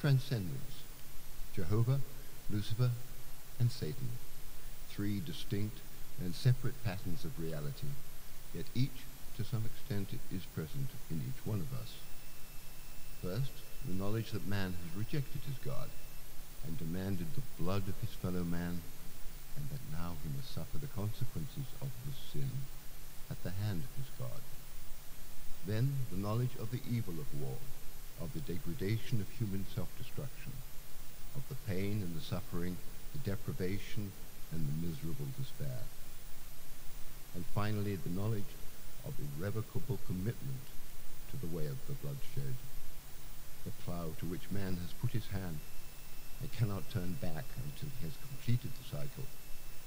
transcendence, Jehovah, Lucifer, and Satan, three distinct and separate patterns of reality, yet each, to some extent, is present in each one of us. First, the knowledge that man has rejected his God and demanded the blood of his fellow man, and that now he must suffer the consequences of his sin at the hand of his God. Then the knowledge of the evil of war, of the degradation of human self-destruction, of the pain and the suffering, the deprivation and the miserable despair. And finally, the knowledge of irrevocable commitment to the way of the bloodshed, the plough to which man has put his hand and cannot turn back until he has completed the cycle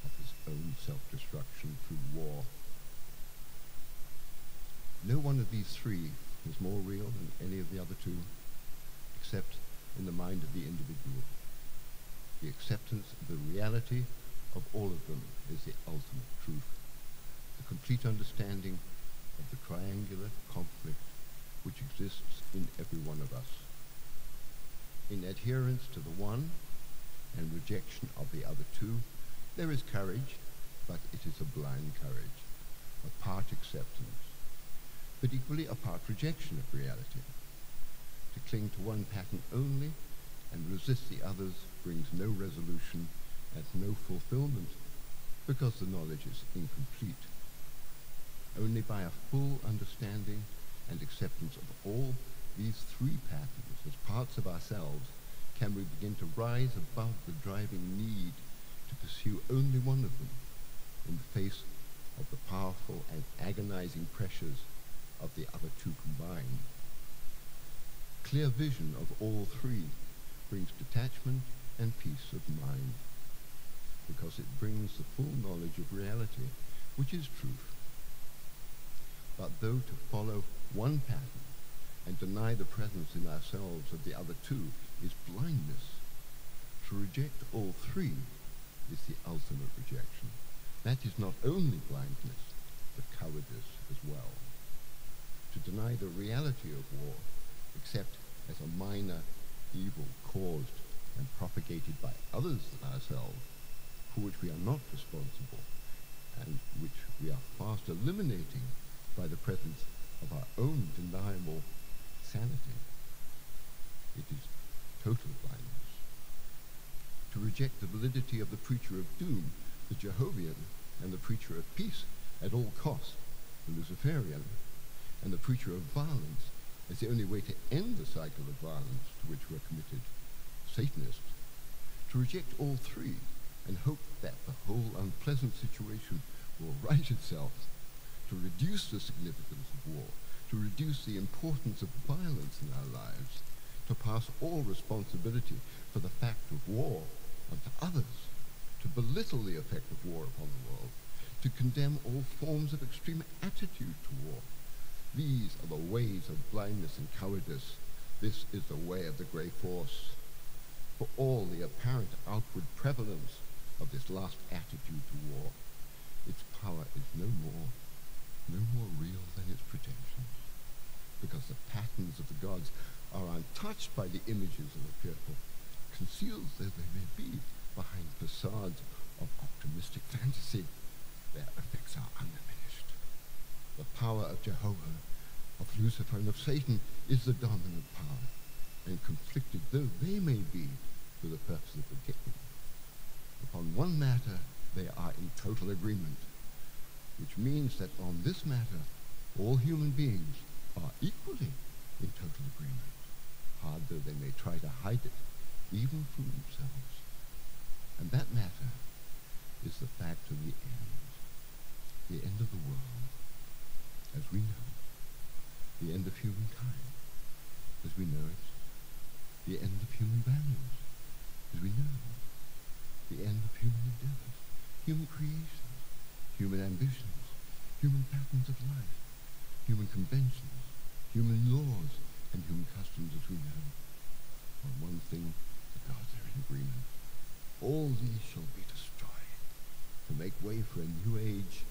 of his own self-destruction through war no one of these three is more real than any of the other two, except in the mind of the individual. The acceptance of the reality of all of them is the ultimate truth, the complete understanding of the triangular conflict which exists in every one of us. In adherence to the one and rejection of the other two, there is courage, but it is a blind courage, a part acceptance but equally a part rejection of reality. To cling to one pattern only and resist the others brings no resolution and no fulfillment because the knowledge is incomplete. Only by a full understanding and acceptance of all these three patterns as parts of ourselves can we begin to rise above the driving need to pursue only one of them in the face of the powerful and agonizing pressures of the other two combined. Clear vision of all three brings detachment and peace of mind because it brings the full knowledge of reality, which is truth. But though to follow one pattern and deny the presence in ourselves of the other two is blindness, to reject all three is the ultimate rejection. That is not only blindness, but cowardice as well to deny the reality of war, except as a minor evil caused and propagated by others than ourselves, for which we are not responsible, and which we are fast eliminating by the presence of our own deniable sanity. It is total blindness. To reject the validity of the preacher of doom, the Jehovian, and the preacher of peace at all costs, the Luciferian, and the preacher of violence. As the only way to end the cycle of violence to which we're committed, Satanists, to reject all three and hope that the whole unpleasant situation will right itself, to reduce the significance of war, to reduce the importance of violence in our lives, to pass all responsibility for the fact of war onto others, to belittle the effect of war upon the world, to condemn all forms of extreme attitude to war, these are the ways of blindness and cowardice. This is the way of the grey force. For all the apparent outward prevalence of this last attitude to war, its power is no more, no more real than its pretensions, because the patterns of the gods are untouched by the images of the fearful, concealed though they may be behind facades of optimistic fantasy. Their effects are undeniable the power of Jehovah, of Lucifer, and of Satan is the dominant power, and conflicted though they may be for the purpose of the getting. Upon one matter they are in total agreement, which means that on this matter all human beings are equally in total agreement, hard though they may try to hide it, even from themselves. And that matter is the fact of the end, the end of the world as we know, the end of humankind as we know it, the end of human values as we know it, the end of human endeavors, human creations, human ambitions, human patterns of life, human conventions, human laws, and human customs as we know. On one thing, the gods are in agreement. All these shall be destroyed to make way for a new age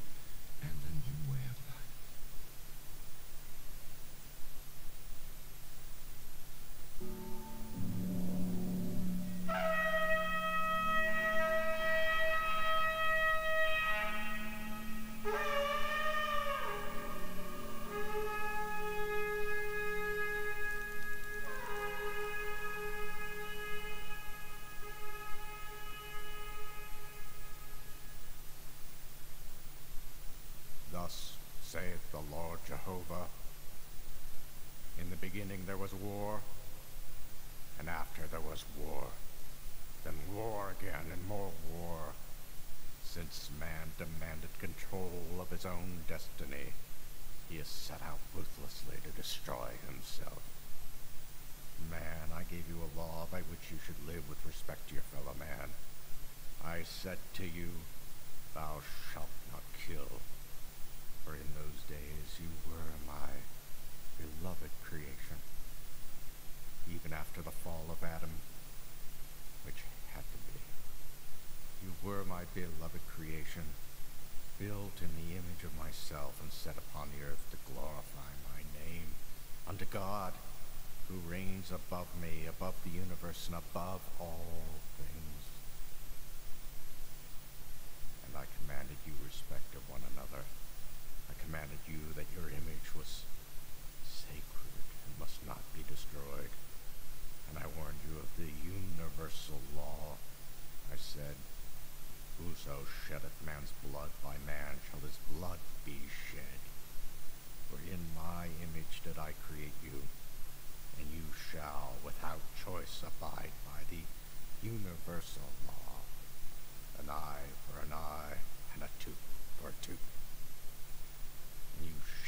Jehovah. In the beginning there was war, and after there was war, then war again and more war. Since man demanded control of his own destiny, he has set out ruthlessly to destroy himself. Man, I gave you a law by which you should live with respect to your fellow man. I said to you, Thou shalt not kill. For in those days you were my beloved creation. Even after the fall of Adam, which had to be. You were my beloved creation, built in the image of myself and set upon the earth to glorify my name unto God, who reigns above me, above the universe, and above all things. And I commanded you respect of one another. Commanded you that your image was sacred and must not be destroyed. And I warned you of the universal law. I said, Whoso sheddeth man's blood by man shall his blood be shed. For in my image did I create you, and you shall without choice abide by the universal law. An eye for an eye, and a tooth for a tooth.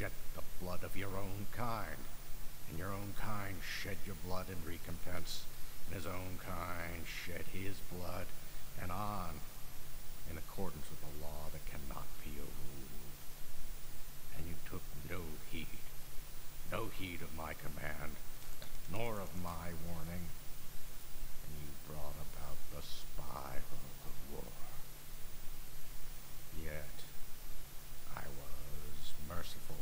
Shed the blood of your own kind, and your own kind shed your blood in recompense, and his own kind shed his blood, and on, in accordance with a law that cannot be overruled. And you took no heed, no heed of my command, nor of my warning, and you brought about the spiral of war. Yet I was merciful.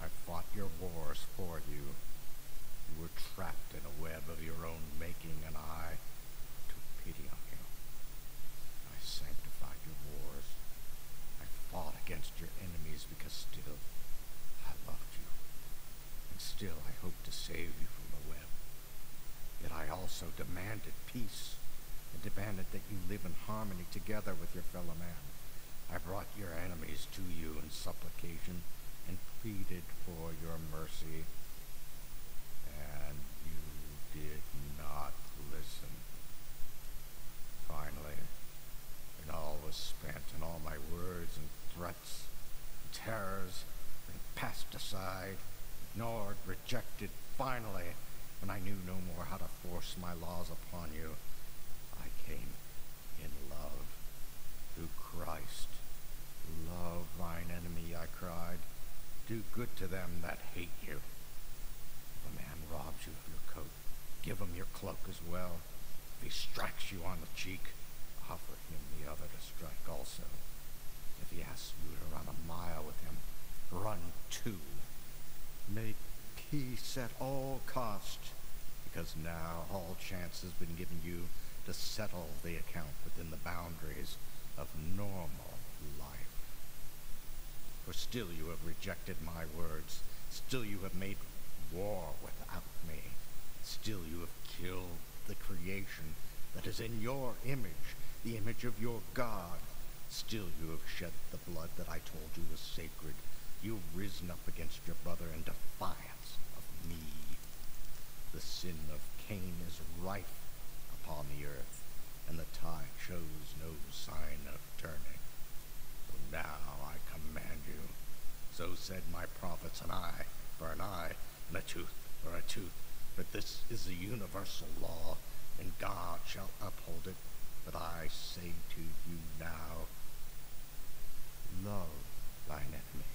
I fought your wars for you. You were trapped in a web of your own making, and I took pity on you. I sanctified your wars. I fought against your enemies because still I loved you. And still I hope to save you from the web. Yet I also demanded peace and demanded that you live in harmony together with your fellow man. I brought your enemies to you in supplication and pleaded for your mercy, and you did not listen. Finally, when all was spent and all my words and threats and terrors been passed aside, ignored, rejected, finally, when I knew no more how to force my laws upon you, I came in love through Christ. Love thine enemy, I cried. Do good to them that hate you. If a man robs you of your coat, give him your cloak as well. If he strikes you on the cheek, offer him the other to strike also. If he asks you to run a mile with him, run two. Make peace at all cost, because now all chance has been given you to settle the account within the boundaries of normal. For still you have rejected my words, still you have made war without me, still you have killed the creation that is in your image, the image of your God. Still you have shed the blood that I told you was sacred. You have risen up against your brother in defiance of me. The sin of Cain is rife upon the earth, and the tide shows no sign of turning. Now I command you. So said my prophets, an eye for an eye, and a tooth for a tooth. But this is the universal law, and God shall uphold it. But I say to you now, love thine enemy.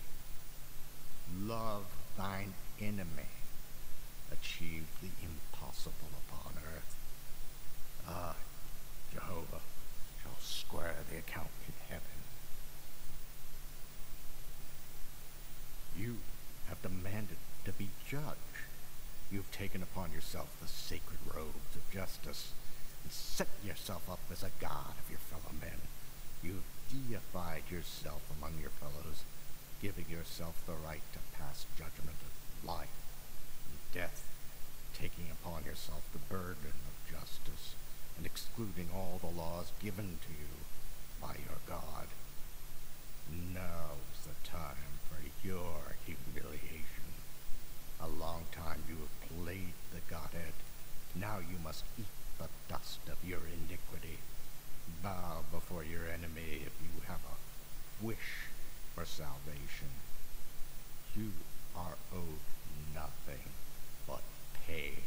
Love thine enemy. Achieve the impossible upon earth. I, Jehovah, shall square the account in heaven. You have demanded to be judge. You have taken upon yourself the sacred robes of justice and set yourself up as a god of your fellow men. You have deified yourself among your fellows, giving yourself the right to pass judgment of life and death, taking upon yourself the burden of justice and excluding all the laws given to you by your God. No, the time for your humiliation. A long time you have played the Godhead. Now you must eat the dust of your iniquity. Bow before your enemy if you have a wish for salvation. You are owed nothing but pain.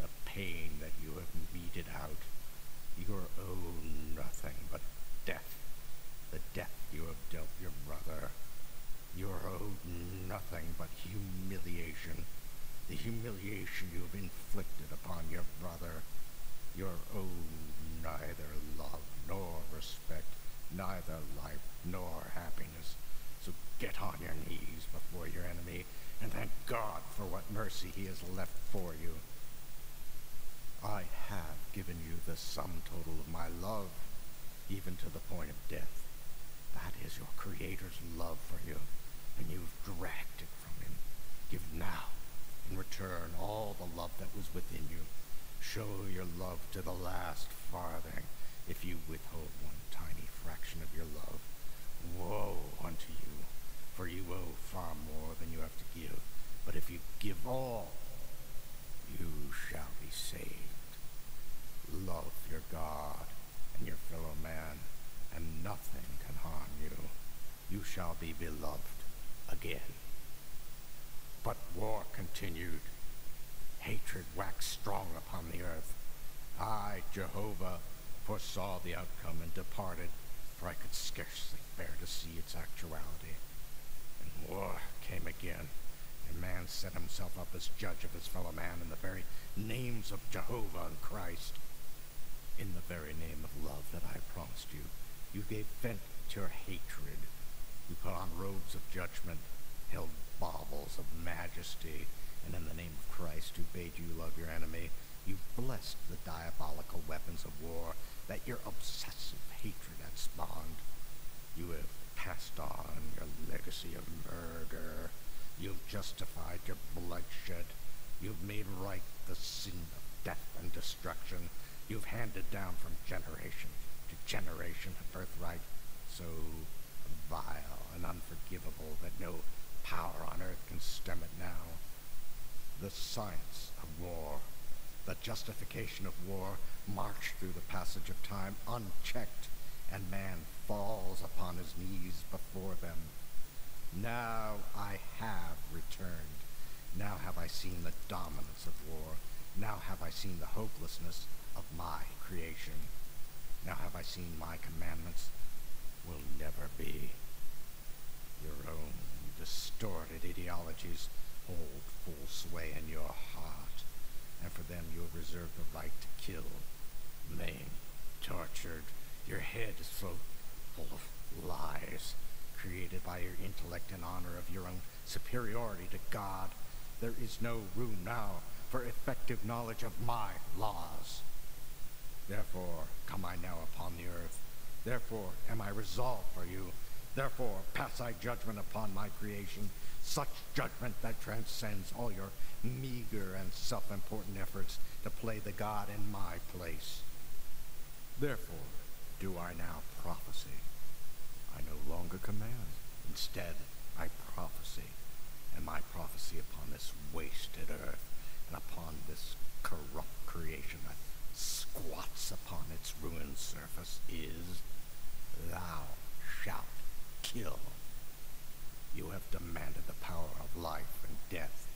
The pain that you have meted out. You are owed nothing but death. The death you have dealt your brother. You are owed nothing but humiliation. The humiliation you have inflicted upon your brother. your own neither love nor respect, neither life nor happiness. So get on your knees before your enemy and thank God for what mercy he has left for you. I have given you the sum total of my love, even to the point of death. That is your Creator's love for you, and you've dragged it from him. Give now, in return, all the love that was within you. Show your love to the last farthing. If you withhold one tiny fraction of your love, woe unto you, for you owe far more than you have to give. But if you give all, you shall be saved. Love your God and your fellow man, and nothing can harm you. You shall be beloved again. But war continued. Hatred waxed strong upon the earth. I, Jehovah, foresaw the outcome and departed, for I could scarcely bear to see its actuality. And war came again, and man set himself up as judge of his fellow man in the very names of Jehovah and Christ. In the very name of love that I promised you, you gave vent to your hatred. You put on robes of judgment, held baubles of majesty, and in the name of Christ, who bade you love your enemy, you blessed the diabolical weapons of war that your obsessive hatred had spawned. You have passed on your legacy of murder. You've justified your bloodshed. You've made right the sin of death and destruction. You've handed down from generation to generation a birthright so vile and unforgivable that no power on earth can stem it now. The science of war, the justification of war, march through the passage of time unchecked, and man falls upon his knees before them. Now I have returned. Now have I seen the dominance of war. Now have I seen the hopelessness of my creation. Now have I seen my commandments will never be. Your own distorted ideologies hold full sway in your heart, and for them you have reserved the right to kill, maim, tortured. Your head is so full of lies, created by your intellect in honor of your own superiority to God. There is no room now for effective knowledge of my laws. Therefore come I now upon the earth. Therefore am I resolved for you. Therefore pass I judgment upon my creation, such judgment that transcends all your meager and self-important efforts to play the God in my place. Therefore do I now prophesy. I no longer command. Instead, I prophesy, and my prophecy upon this wasted earth and upon this corrupt creation that squats upon its ruined surface is, Thou shalt kill. You have demanded the power of life and death.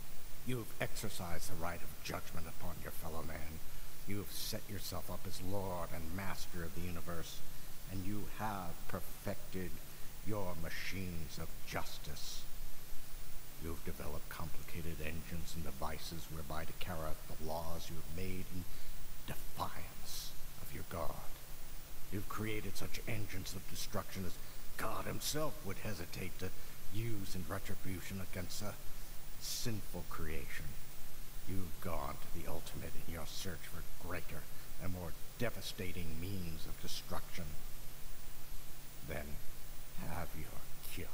You have exercised the right of judgment upon your fellow man. You have set yourself up as Lord and Master of the universe, and you have perfected your machines of justice. You have developed complicated engines and devices whereby to carry out the laws you have made in defiance of your God. You've created such engines of destruction as God himself would hesitate to use in retribution against a sinful creation. You've gone to the ultimate in your search for greater and more devastating means of destruction. Then have your killing.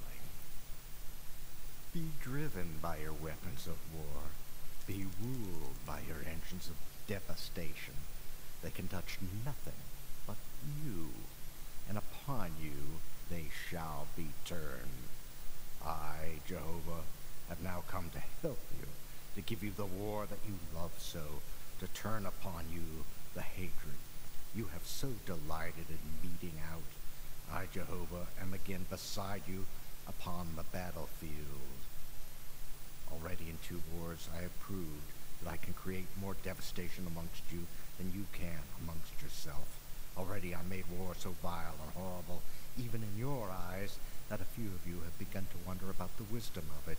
Be driven by your weapons of war. Be ruled by your engines of devastation. They can touch nothing but you, and upon you they shall be turned. I, Jehovah, have now come to help you, to give you the war that you love so, to turn upon you the hatred you have so delighted in meting out. I, Jehovah, am again beside you upon the battlefield. Already in two wars I have proved that I can create more devastation amongst you than you can amongst yourself. Already I made war so vile and horrible, even in your eyes, that a few of you have begun to wonder about the wisdom of it.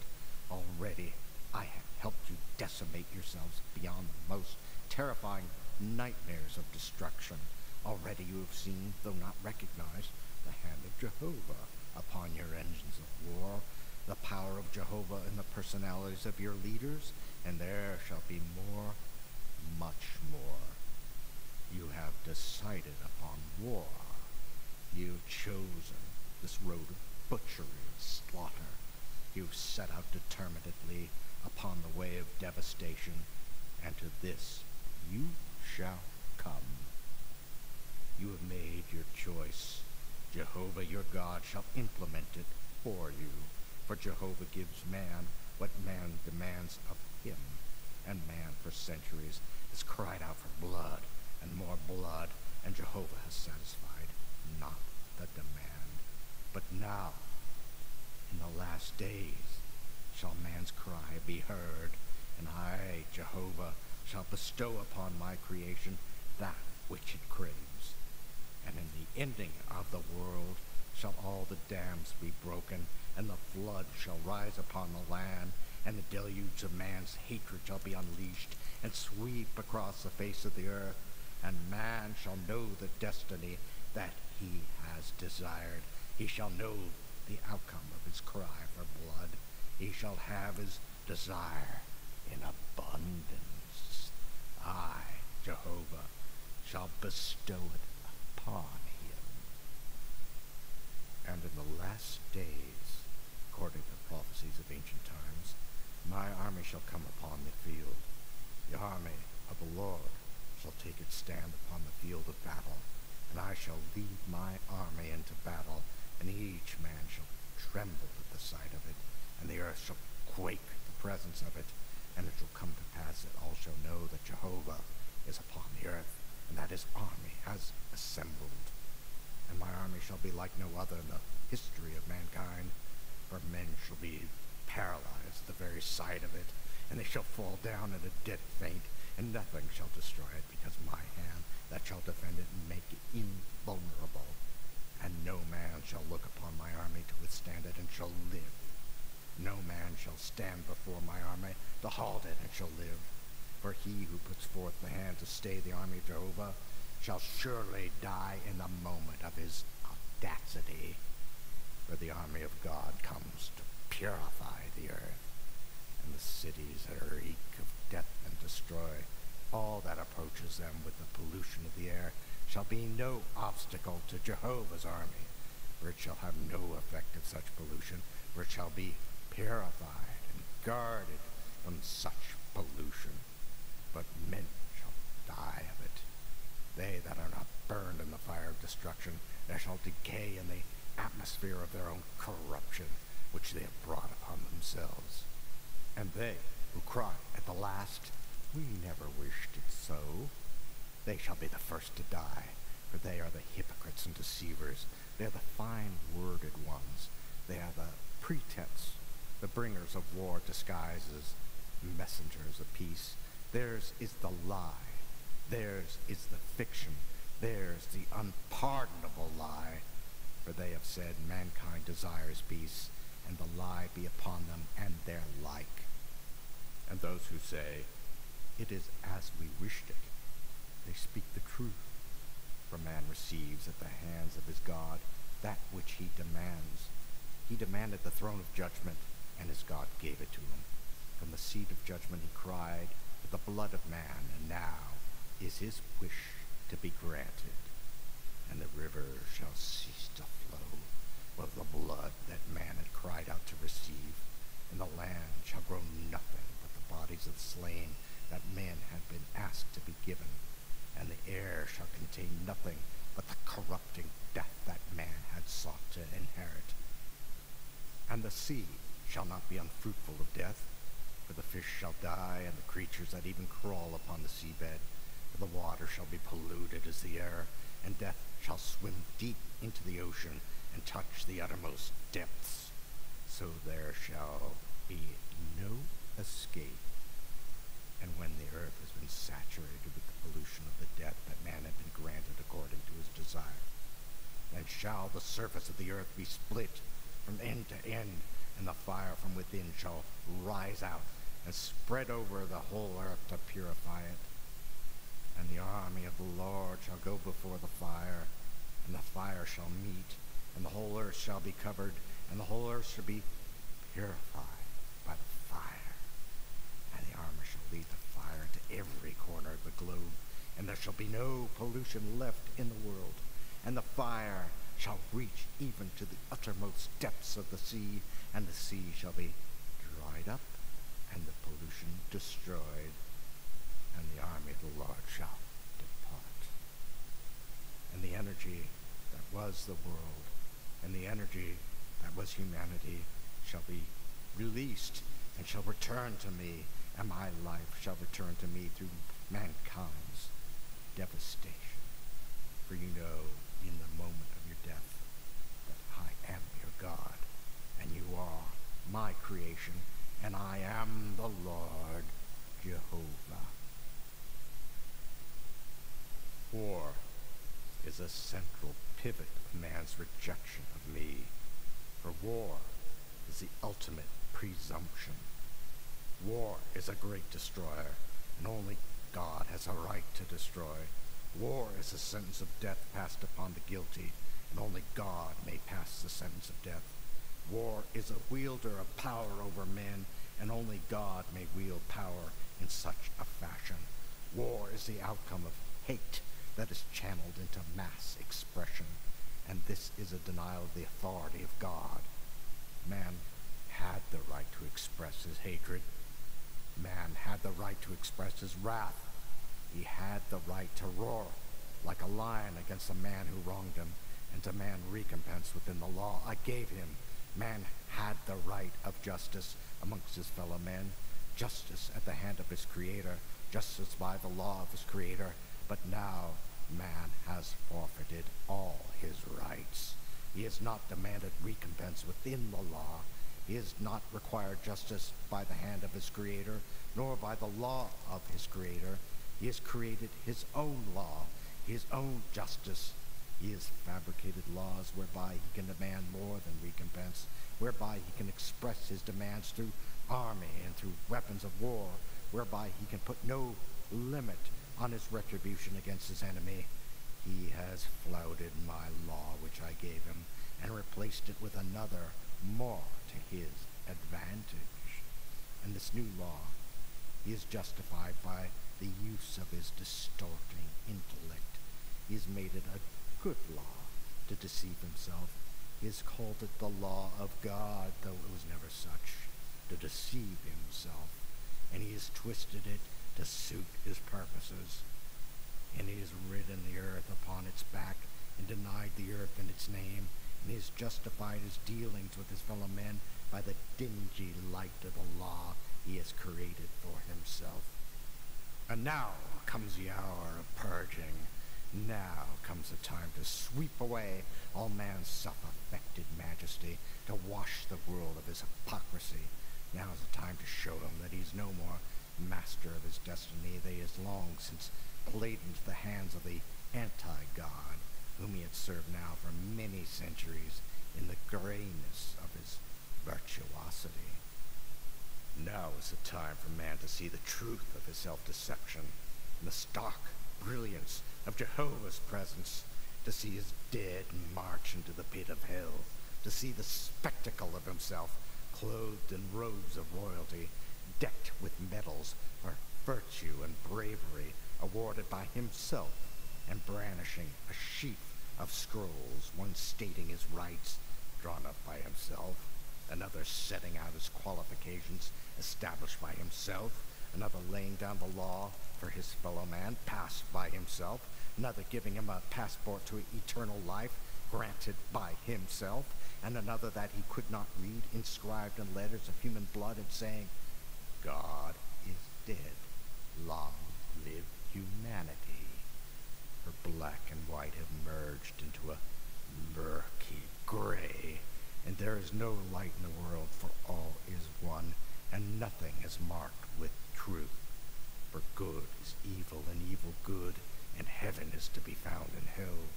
Already I have helped you decimate yourselves beyond the most terrifying nightmares of destruction. Already you have seen, though not recognized, the hand of Jehovah upon your engines of war, the power of Jehovah in the personalities of your leaders, and there shall be more, much more. You have decided upon war. You've chosen this road of butchery and slaughter. You've set out determinedly upon the way of devastation, and to this you shall come. You have made your choice. Jehovah your God shall implement it for you. For Jehovah gives man what man demands of him. And man for centuries has cried out for blood and more blood, and Jehovah has satisfied not the demand. But now, in the last days, shall man's cry be heard, and I, Jehovah, shall bestow upon my creation that which it craves. And in the ending of the world shall all the dams be broken, and the flood shall rise upon the land, and the deluge of man's hatred shall be unleashed, and sweep across the face of the earth, and man shall know the destiny that he has desired. He shall know the outcome of his cry for blood. He shall have his desire in abundance. I, Jehovah, shall bestow it upon him. And in the last days, according to the prophecies of ancient times, my army shall come upon the field. The army of the Lord shall take its stand upon the field of battle, and I shall lead my army into battle, and each man shall tremble at the sight of it, and the earth shall quake at the presence of it, and it shall come to pass that all shall know that Jehovah is upon the earth, and that his army has assembled. And my army shall be like no other in the history of mankind, for men shall be paralyzed at the very sight of it, and they shall fall down in a dead faint, and nothing shall destroy it, because my hand that shall defend it and make it invulnerable. And no man shall look upon my army to withstand it, and shall live. No man shall stand before my army to halt it and shall live. For he who puts forth the hand to stay the army of Jehovah shall surely die in the moment of his audacity. For the army of God comes to purify the earth, and the cities that reek of death and destroy all that approaches them with the pollution of the air shall be no obstacle to Jehovah's army, for it shall have no effect of such pollution, for it shall be purified and guarded from such pollution. But men shall die of it. They that are not burned in the fire of destruction, they shall decay in the atmosphere of their own corruption, which they have brought upon themselves. And they who cry at the last, We never wished it so, they shall be the first to die, for they are the hypocrites and deceivers. They are the fine worded ones. They are the pretense the bringers of war disguised as messengers of peace. Theirs is the lie. Theirs is the fiction. Theirs the unpardonable lie. For they have said, Mankind desires peace, and the lie be upon them and their like. And those who say, It is as we wished it, they speak the truth. For man receives at the hands of his God that which he demands. He demanded the throne of judgment and his God gave it to him. From the seat of judgment he cried, with the blood of man, and now is his wish to be granted. And the river shall cease to flow with the blood that man had cried out to receive, and the land shall grow nothing but the bodies of the slain that men had been asked to be given, and the air shall contain nothing but the corrupting death that man had sought to inherit And the sea shall not be unfruitful of death, for the fish shall die, and the creatures that even crawl upon the seabed. For the water shall be polluted as the air, and death shall swim deep into the ocean and touch the uttermost depths. So there shall be no escape. And when the earth has been saturated with pollution of the death that man had been granted according to his desire, then shall the surface of the earth be split from end to end, and the fire from within shall rise out and spread over the whole earth to purify it. And the army of the Lord shall go before the fire, and the fire shall meet, and the whole earth shall be covered, and the whole earth shall be purified by the fire. And the armor shall lead the every corner of the globe, and there shall be no pollution left in the world. And the fire shall reach even to the uttermost depths of the sea, and the sea shall be dried up and the pollution destroyed, and the army of the Lord shall depart. And the energy that was the world, and the energy that was humanity, shall be released and shall return to me, and my life shall return to me through mankind's devastation. For you know, in the moment of your death, that I am your God, and you are my creation, and I am the Lord Jehovah. War is a central pivot of man's rejection of me, for war is the ultimate presumption. War is a great destroyer, and only God has a right to destroy. War is a sentence of death passed upon the guilty, and only God may pass the sentence of death. War is a wielder of power over men, and only God may wield power in such a fashion. War is the outcome of hate that is channeled into mass expression, and this is a denial of the authority of God. Man had the right to express his hatred. Man had the right to express his wrath. He had the right to roar like a lion against a man who wronged him, and demand recompense within the law I gave him. Man had the right of justice amongst his fellow men, justice at the hand of his Creator, justice by the law of his Creator, but now man has forfeited all his rights. He has not demanded recompense within the law. He has not required justice by the hand of his Creator, nor by the law of his Creator. He has created his own law, his own justice, he has fabricated laws whereby he can demand more than recompense, whereby he can express his demands through army and through weapons of war, whereby he can put no limit on his retribution against his enemy. He has flouted my law which I gave him, and replaced it with another more to his advantage. And this new law he is justified by the use of his distorting intellect. He has made it a good law to deceive himself. He has called it the law of God, though it was never such, to deceive himself. And he has twisted it to suit his purposes. And he has ridden the earth upon its back and denied the earth and its name. And he has justified his dealings with his fellow men by the dingy light of the law he has created for himself. And now comes the hour of purging now comes the time to sweep away all man's self-affected majesty, to wash the world of his hypocrisy. Now is the time to show him that he's no more master of his destiny, than he has long since played into the hands of the anti-God, whom he had served now for many centuries in the grayness of his virtuosity. Now is the time for man to see the truth of his self-deception and the stark brilliance of Jehovah's presence, to see his dead march into the pit of hell, to see the spectacle of himself clothed in robes of royalty, decked with medals for virtue and bravery awarded by himself, and brandishing a sheaf of scrolls, one stating his rights drawn up by himself, another setting out his qualifications established by himself, another laying down the law for his fellow man passed by himself, another giving him a passport to eternal life, granted by himself, and another that he could not read, inscribed in letters of human blood, and saying, God is dead. Long live humanity. Black and white have merged into a murky gray, and there is no light in the world, for all is one, and nothing is marked with truth. For good is evil, and evil good, and heaven is to be found in hell.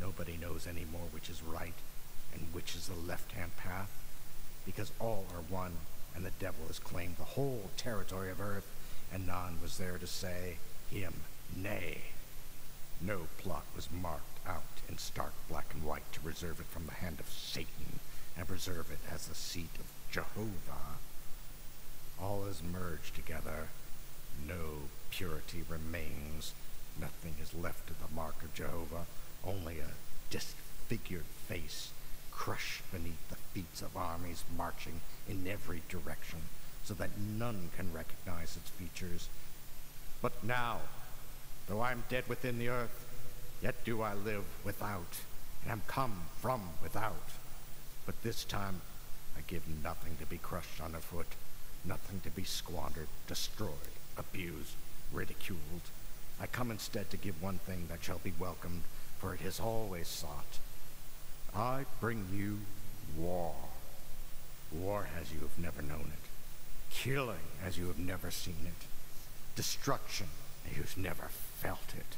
Nobody knows any more which is right and which is the left-hand path, because all are one, and the devil has claimed the whole territory of earth, and none was there to say him nay. No plot was marked out in stark black and white to reserve it from the hand of Satan and preserve it as the seat of Jehovah. All is merged together. No purity remains. Nothing is left of the mark of Jehovah, only a disfigured face crushed beneath the feet of armies marching in every direction so that none can recognize its features. But now, though I am dead within the earth, yet do I live without, and am come from without. But this time I give nothing to be crushed underfoot, nothing to be squandered, destroyed, abused, ridiculed. I come instead to give one thing that shall be welcomed, for it is always sought. I bring you war. War as you have never known it. Killing as you have never seen it. Destruction as you have never felt it.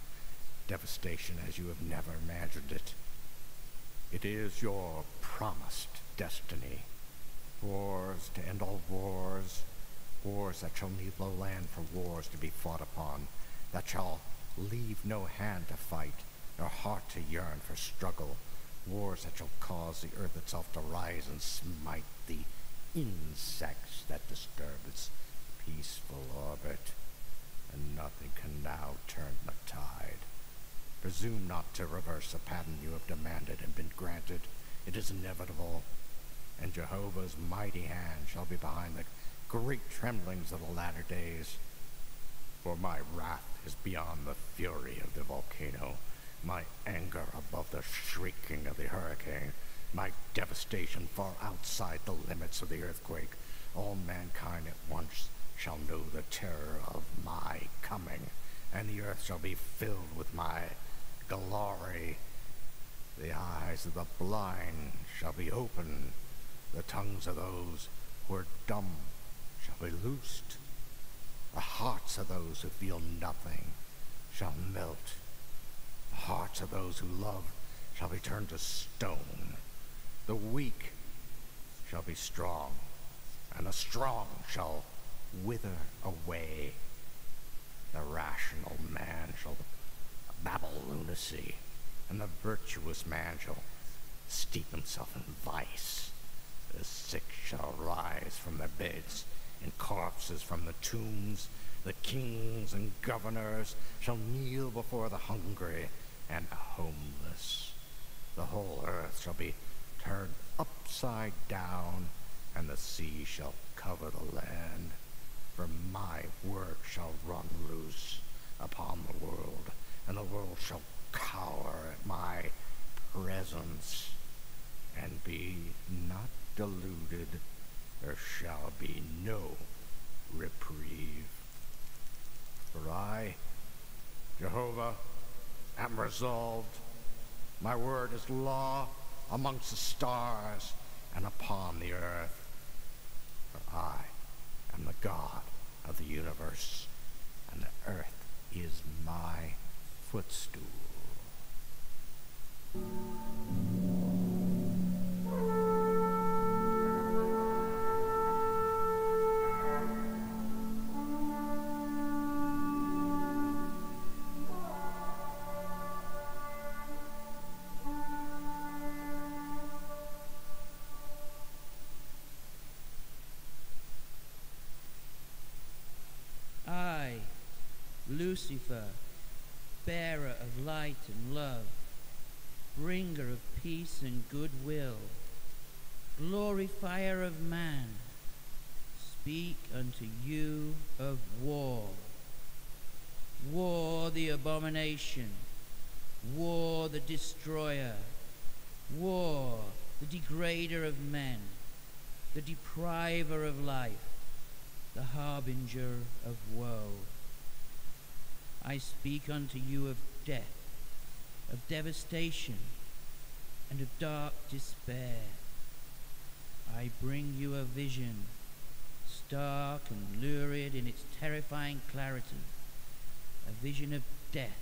Devastation as you have never imagined it. It is your promised destiny. Wars to end all wars. Wars that shall leave no land for wars to be fought upon. That shall leave no hand to fight, nor heart to yearn for struggle. Wars that shall cause the earth itself to rise and smite the insects that disturb its peaceful orbit. And nothing can now turn the tide. Presume not to reverse the pattern you have demanded and been granted. It is inevitable. And Jehovah's mighty hand shall be behind the great tremblings of the latter days. For my wrath is beyond the fury of the volcano, my anger above the shrieking of the hurricane, my devastation far outside the limits of the earthquake. All mankind at once shall know the terror of my coming, and the earth shall be filled with my glory. The eyes of the blind shall be opened, the tongues of those who are dumb shall be loosed. The hearts of those who feel nothing shall melt. The hearts of those who love shall be turned to stone. The weak shall be strong, and the strong shall wither away. The rational man shall babble lunacy, and the virtuous man shall steep himself in vice. The sick shall rise from their beds, and corpses from the tombs. The kings and governors shall kneel before the hungry and the homeless. The whole earth shall be turned upside down, and the sea shall cover the land. For my word shall run loose upon the world, and the world shall cower at my presence, and be not deluded. There shall be no reprieve. For I, Jehovah, am resolved. My word is law amongst the stars and upon the earth. For I am the God of the universe, and the earth is my footstool. Bearer of light and love, bringer of peace and goodwill, glorifier of man, speak unto you of war. War the abomination, war the destroyer, war the degrader of men, the depriver of life, the harbinger of woe. I speak unto you of death, of devastation, and of dark despair. I bring you a vision, stark and lurid in its terrifying clarity, a vision of death,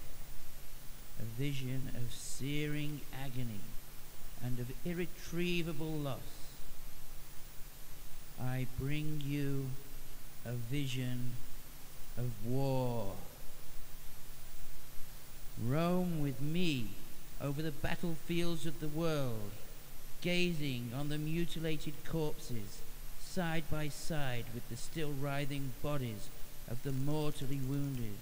a vision of searing agony and of irretrievable loss. I bring you a vision of war. Roam with me over the battlefields of the world, gazing on the mutilated corpses side by side with the still writhing bodies of the mortally wounded.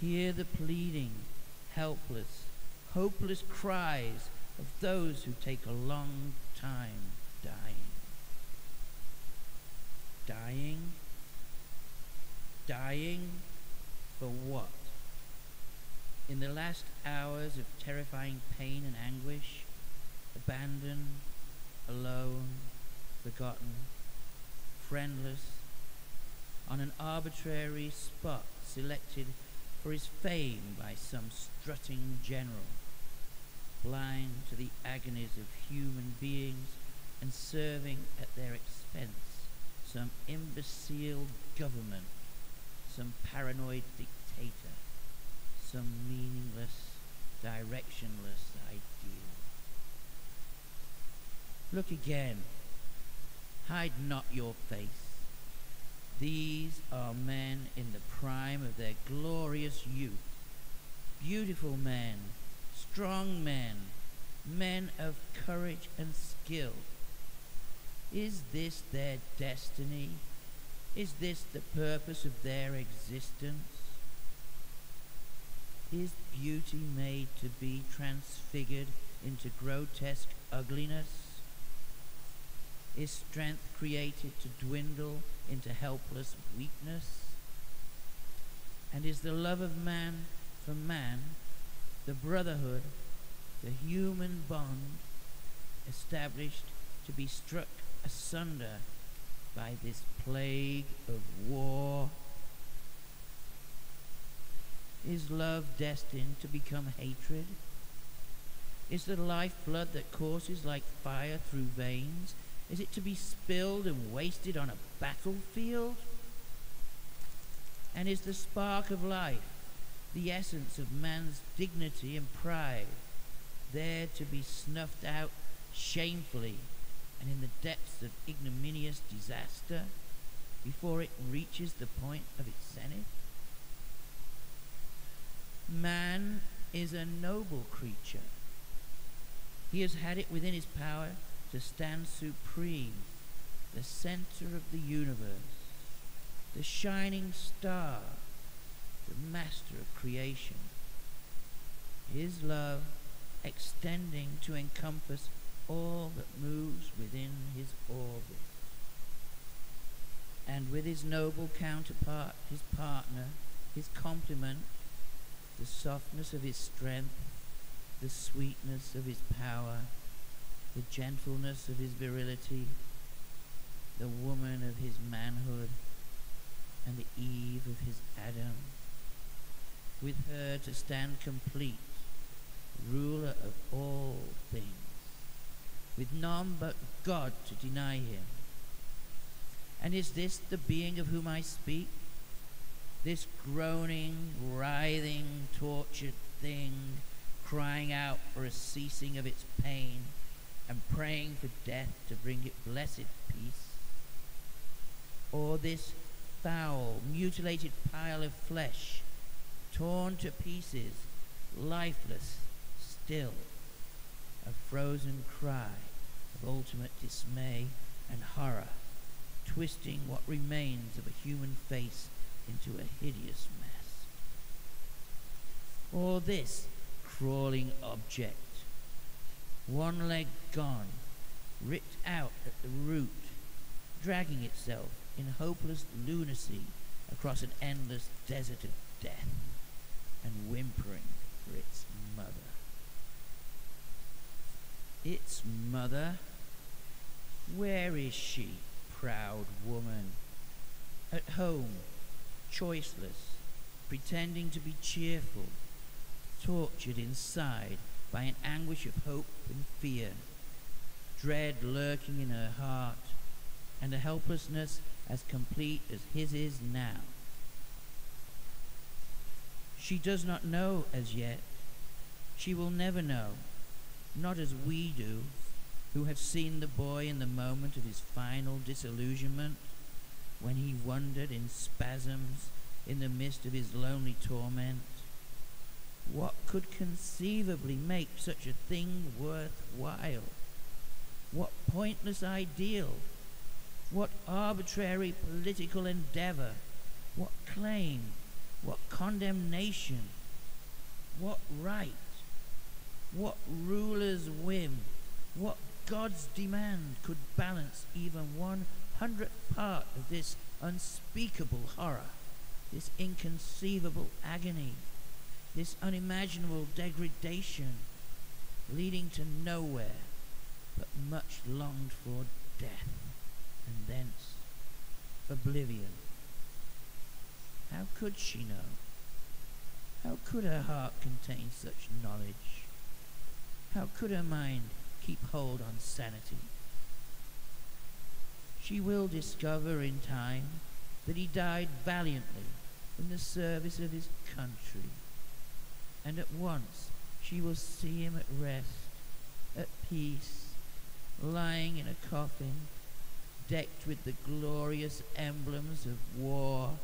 Hear the pleading, helpless, hopeless cries of those who take a long time dying. Dying? Dying for what? In the last hours of terrifying pain and anguish, abandoned, alone, forgotten, friendless, on an arbitrary spot selected for his fame by some strutting general, blind to the agonies of human beings and serving at their expense some imbecile government, some paranoid dictator, some meaningless, directionless ideal. Look again. Hide not your face. These are men in the prime of their glorious youth. Beautiful men, strong men, men of courage and skill. Is this their destiny? Is this the purpose of their existence? Is beauty made to be transfigured into grotesque ugliness? Is strength created to dwindle into helpless weakness? And is the love of man for man, the brotherhood, the human bond, established to be struck asunder by this plague of war? Is love destined to become hatred? Is the lifeblood that courses like fire through veins, is it to be spilled and wasted on a battlefield? And is the spark of life, the essence of man's dignity and pride, there to be snuffed out shamefully and in the depths of ignominious disaster before it reaches the point of its zenith? Man is a noble creature. He has had it within his power to stand supreme, the center of the universe, the shining star, the master of creation. His love extending to encompass all that moves within his orbit. And with his noble counterpart, his partner, his complement, the softness of his strength, the sweetness of his power, the gentleness of his virility, the woman of his manhood, and the Eve of his Adam, with her to stand complete, ruler of all things, with none but God to deny him. And is this the being of whom I speak? This groaning, writhing, tortured thing, crying out for a ceasing of its pain and praying for death to bring it blessed peace? Or this foul, mutilated pile of flesh, torn to pieces, lifeless, still, a frozen cry of ultimate dismay and horror, twisting what remains of a human face into a hideous mess. Or this crawling object, one leg gone, ripped out at the root, dragging itself in hopeless lunacy across an endless desert of death, and whimpering for its mother. Its mother? Where is she, proud woman? At home, choiceless, pretending to be cheerful, tortured inside by an anguish of hope and fear, dread lurking in her heart, and a helplessness as complete as his is now. She does not know as yet. She will never know, not as we do, who have seen the boy in the moment of his final disillusionment, when he wondered in spasms in the midst of his lonely torment. What could conceivably make such a thing worth while? What pointless ideal? What arbitrary political endeavor? What claim? What condemnation? What right? What ruler's whim? What God's demand could balance even one hundredth part of this unspeakable horror, this inconceivable agony, this unimaginable degradation, leading to nowhere but much longed for death, and thence oblivion. How could she know? How could her heart contain such knowledge? How could her mind keep hold on sanity? She will discover in time that he died valiantly in the service of his country, and at once she will see him at rest, at peace, lying in a coffin, decked with the glorious emblems of war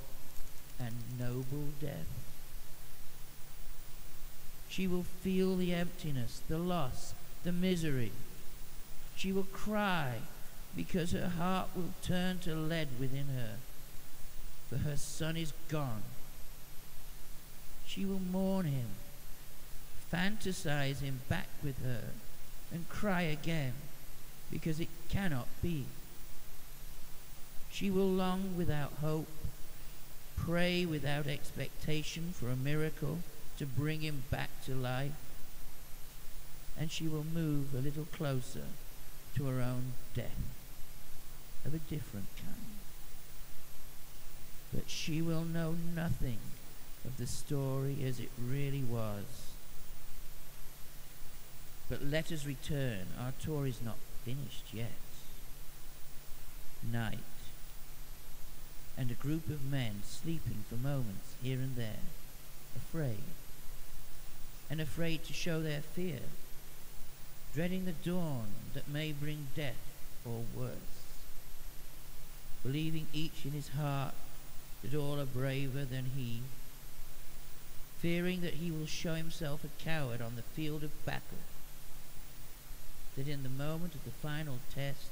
and noble death. She will feel the emptiness, the loss, the misery. She will cry because her heart will turn to lead within her, for her son is gone. She will mourn him, fantasize him back with her, and cry again because it cannot be. She will long without hope, pray without expectation for a miracle to bring him back to life, and she will move a little closer to her own death of a different kind. But she will know nothing of the story as it really was. But let us return. Our tour is not finished yet. Night, and a group of men sleeping for moments here and there, afraid, and afraid to show their fear, dreading the dawn that may bring death or worse, believing each in his heart that all are braver than he, fearing that he will show himself a coward on the field of battle that in the moment of the final test,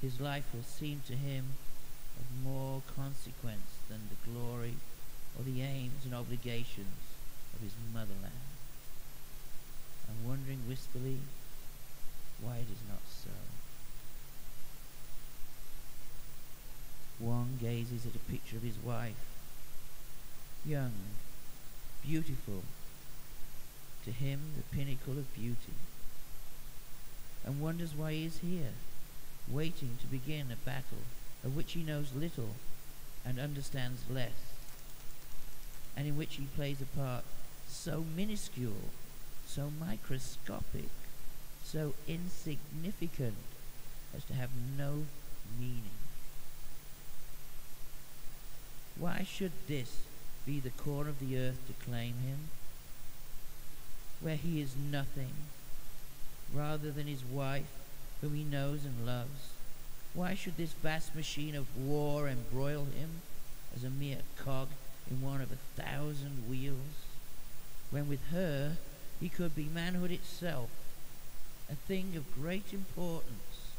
his life will seem to him of more consequence than the glory or the aims and obligations of his motherland. I'm wondering wistfully why it is not so. One gazes at a picture of his wife, young, beautiful, to him the pinnacle of beauty. And wonders why he is here, waiting to begin a battle of which he knows little and understands less, and in which he plays a part so minuscule, so microscopic, so insignificant as to have no meaning. Why should this be the core of the earth to claim him, where he is nothing rather than his wife, whom he knows and loves? Why should this vast machine of war embroil him as a mere cog in one of a thousand wheels, when with her he could be manhood itself, a thing of great importance,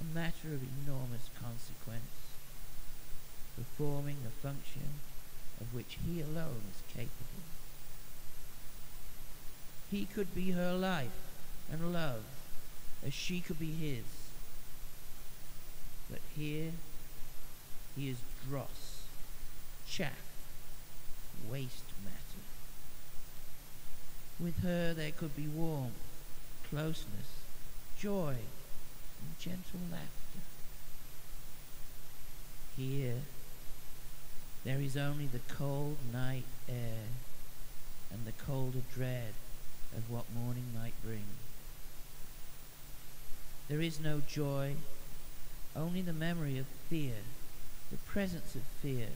a matter of enormous consequence, performing the function of which he alone is capable? He could be her life, and love as she could be his. But here he is dross, chaff, waste matter. With her there could be warmth, closeness, joy, and gentle laughter. Here, there is only the cold night air and the colder dread of what morning might bring. There is no joy, only the memory of fear, the presence of fear,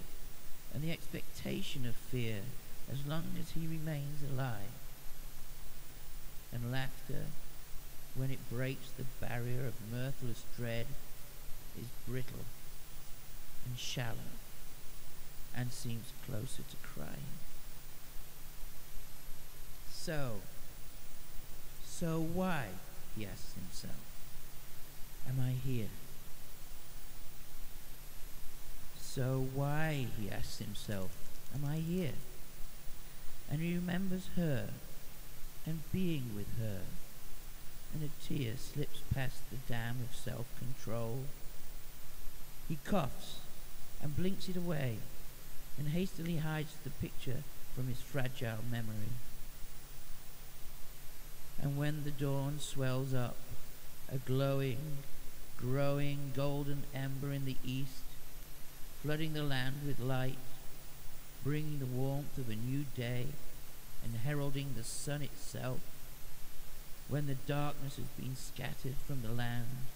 and the expectation of fear as long as he remains alive. And laughter, when it breaks the barrier of mirthless dread, is brittle and shallow and seems closer to crying. So, so why, he asks himself, am I here? So why, he asks himself, am I here? And he remembers her and being with her, and a tear slips past the dam of self-control. He coughs and blinks it away and hastily hides the picture from his fragile memory. And when the dawn swells up, a glowing, growing golden ember in the east, flooding the land with light, bringing the warmth of a new day and heralding the sun itself, when the darkness has been scattered from the land,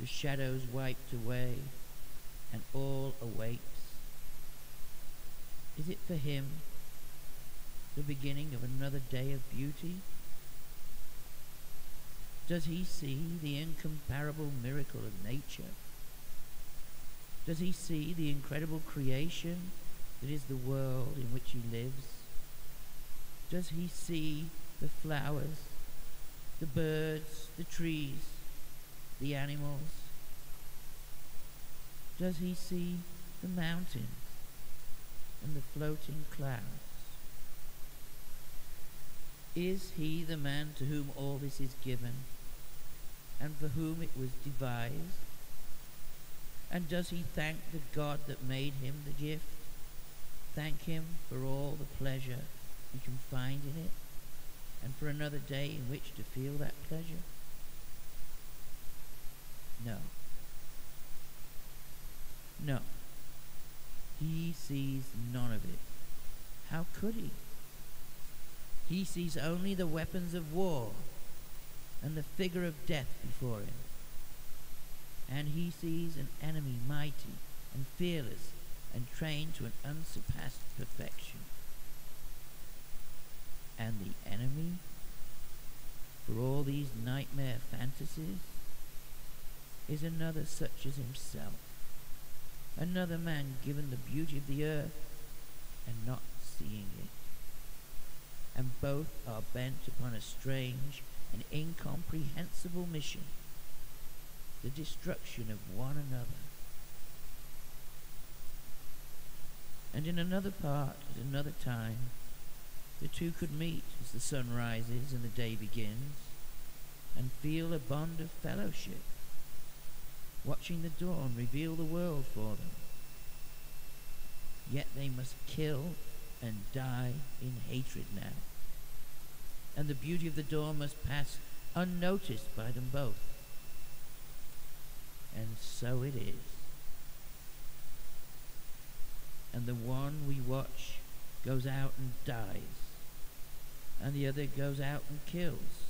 the shadows wiped away, and all awaits. Is it for him the beginning of another day of beauty? Does he see the incomparable miracle of nature? Does he see the incredible creation that is the world in which he lives? Does he see the flowers, the birds, the trees, the animals? Does he see the mountains and the floating clouds? Is he the man to whom all this is given and for whom it was devised? And does he thank the God that made him the gift? Thank him for all the pleasure he can find in it and for another day in which to feel that pleasure? No. No. He sees none of it. How could he? He sees only the weapons of war and the figure of death before him. And he sees an enemy mighty and fearless and trained to an unsurpassed perfection. And the enemy, for all these nightmare fantasies, is another such as himself, another man given the beauty of the earth and not seeing it. And both are bent upon a strange and incomprehensible mission, the destruction of one another. And in another part, at another time, the two could meet as the sun rises and the day begins, and feel a bond of fellowship, watching the dawn reveal the world for them. Yet they must kill and die in hatred now, and the beauty of the dawn must pass unnoticed by them both. And so it is. And the one we watch goes out and dies, and the other goes out and kills,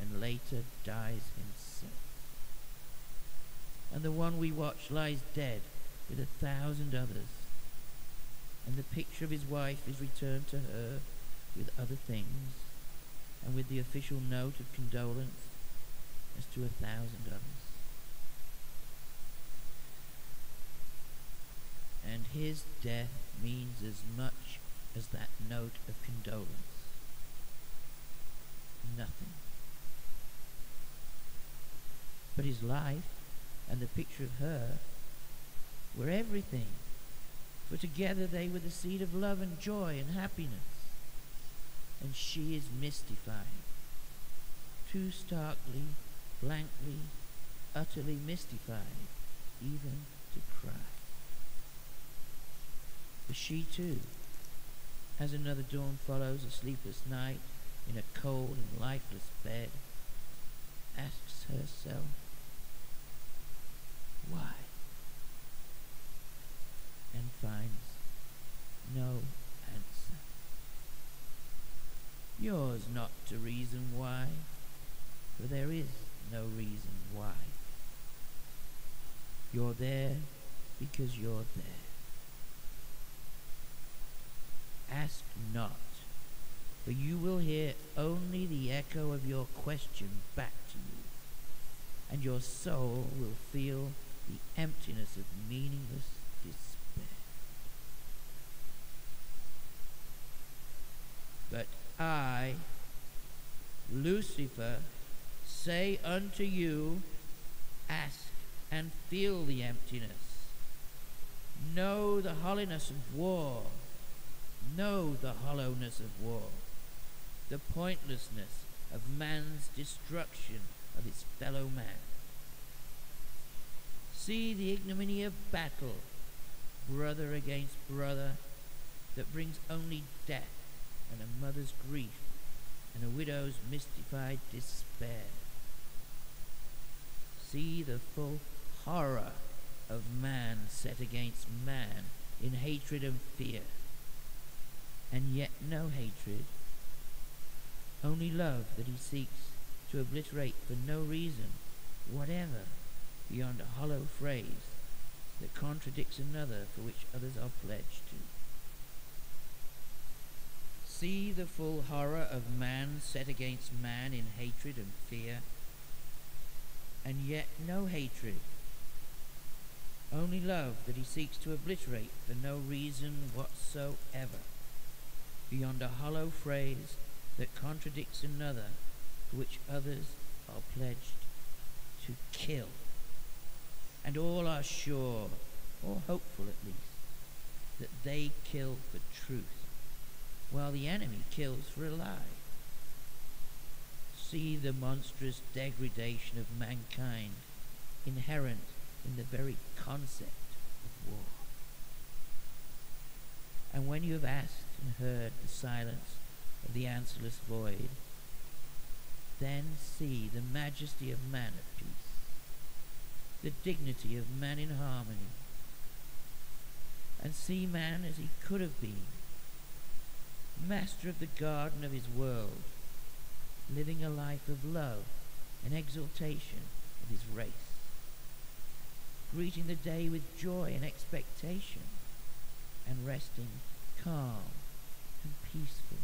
and later dies himself. And the one we watch lies dead with a thousand others, and the picture of his wife is returned to her with other things, and with the official note of condolence as to a thousand others. And his death means as much as that note of condolence. Nothing. But his life and the picture of her were everything. For together they were the seed of love and joy and happiness. And she is mystified. Too starkly, blankly, utterly mystified, even to cry. For she too, as another dawn follows a sleepless night, in a cold and lifeless bed, asks herself, why? And finds no answer. Yours not to reason why, for there is no reason why. You're there because you're there. Ask not, for you will hear only the echo of your question back to you, and your soul will feel the emptiness of meaningless despair. But I, Lucifer, say unto you, ask and feel the emptiness. Know the hollowness of war. Know the hollowness of war. The pointlessness of man's destruction of his fellow man. See the ignominy of battle, brother against brother, that brings only death and a mother's grief and a widow's mystified despair. See the full horror of man set against man in hatred and fear, and yet no hatred, only love that he seeks to obliterate for no reason whatever beyond a hollow phrase that contradicts another for which others are pledged to. See the full horror of man set against man in hatred and fear, and yet no hatred, only love that he seeks to obliterate for no reason whatsoever, beyond a hollow phrase that contradicts another for which others are pledged to kill. And all are sure, or hopeful at least, that they kill for truth, while the enemy kills for a lie. See the monstrous degradation of mankind inherent in the very concept of war. And when you have asked and heard the silence of the answerless void, then see the majesty of man at peace, the dignity of man in harmony, and see man as he could have been, master of the garden of his world, living a life of love and exaltation of his race, greeting the day with joy and expectation, and resting calm and peaceful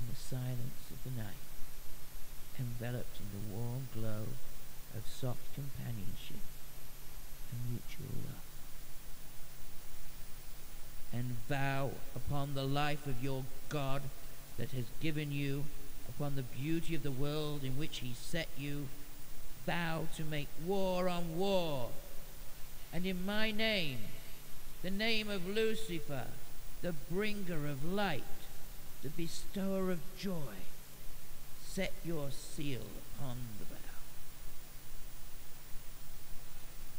in the silence of the night, enveloped in the warm glow of soft companionship and love. And vow upon the life of your God that has given you, upon the beauty of the world in which he set you, vow to make war on war, and in my name, the name of Lucifer, the bringer of light, the bestower of joy, set your seal upon the vow.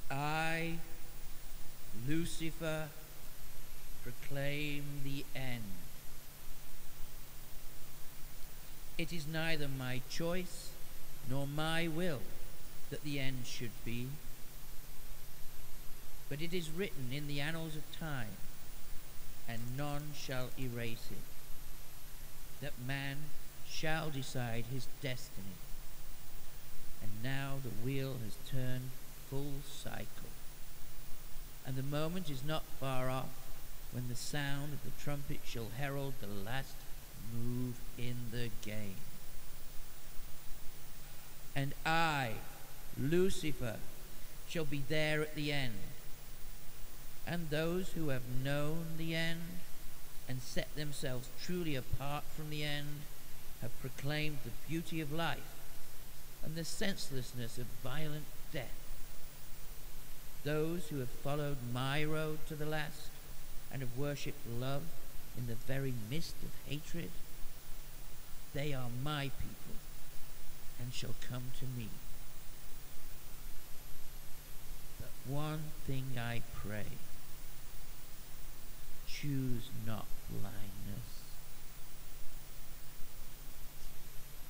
I, Lucifer, proclaim the end. It is neither my choice nor my will that the end should be, but it is written in the annals of time, and none shall erase it, that man shall decide his destiny. And now the wheel has turned full cycle, and the moment is not far off when the sound of the trumpet shall herald the last move in the game. And I, Lucifer, shall be there at the end. And those who have known the end and set themselves truly apart from the end have proclaimed the beauty of life and the senselessness of violent death. Those who have followed my road to the last and have worshipped love in the very midst of hatred, they are my people and shall come to me. But one thing I pray choose not blindness.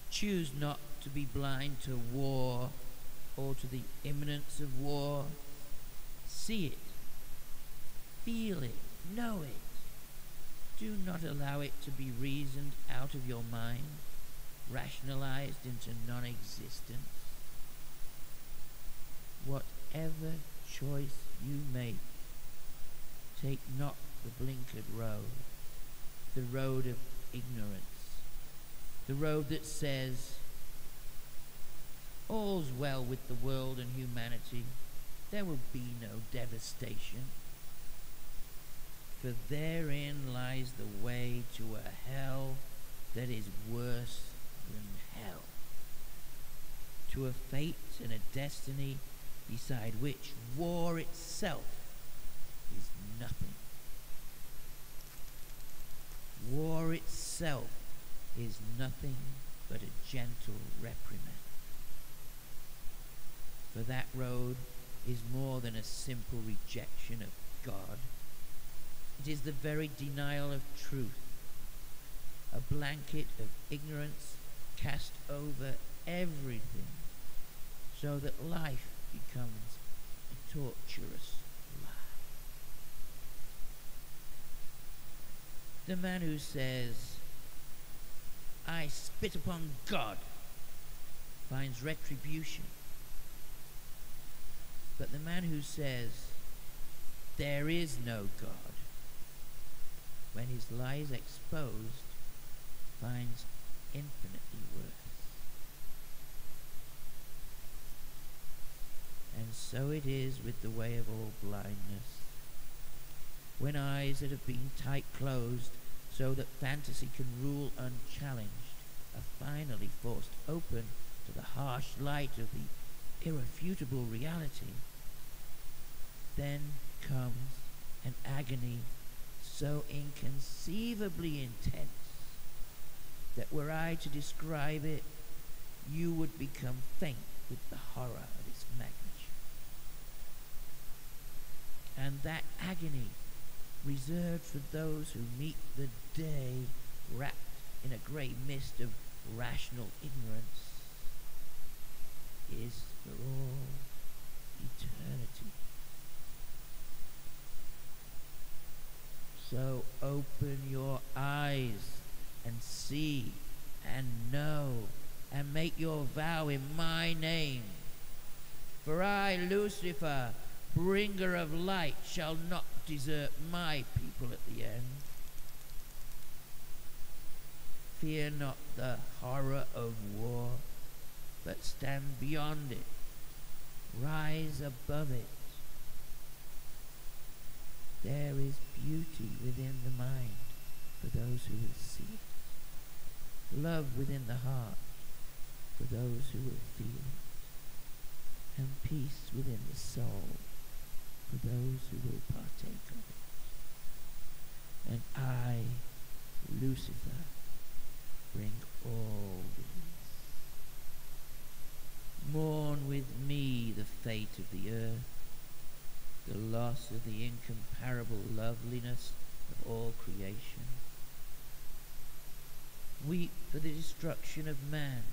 Choose not to be blind to war or to the imminence of war. See it, feel it, know it. Do not allow it to be reasoned out of your mind, rationalized into non existence. Whatever choice you make, take not the blinkered road, the road of ignorance, the road that says, All's well with the world and humanity, there will be no devastation. For therein lies the way to a hell that is worse than hell, to a fate and a destiny beside which war itself is nothing. War itself is nothing but a gentle reprimand. For that road is more than a simple rejection of God. It is the very denial of truth, a blanket of ignorance cast over everything, so that life becomes a torturous lie. The man who says, I spit upon God, finds retribution. But the man who says, there is no God, when his lie is exposed, finds infinitely worse. And so it is with the way of all blindness. When eyes that have been tight closed so that fantasy can rule unchallenged are finally forced open to the harsh light of the irrefutable reality, then comes an agony so inconceivably intense that were I to describe it, you would become faint with the horror of its magnitude. And that agony, reserved for those who meet the day wrapped in a grey mist of rational ignorance, is for all eternity. So open your eyes and see and know and make your vow in my name. For I, Lucifer, bringer of light, shall not desert my people at the end. Fear not the horror of war, but stand beyond it. Rise above it. There is beauty within the mind for those who will see it. Love within the heart for those who will feel it. And peace within the soul for those who will partake of it. And I, Lucifer, bring all these. Mourn with me the fate of the earth, the loss of the incomparable loveliness of all creation. Weep for the destruction of man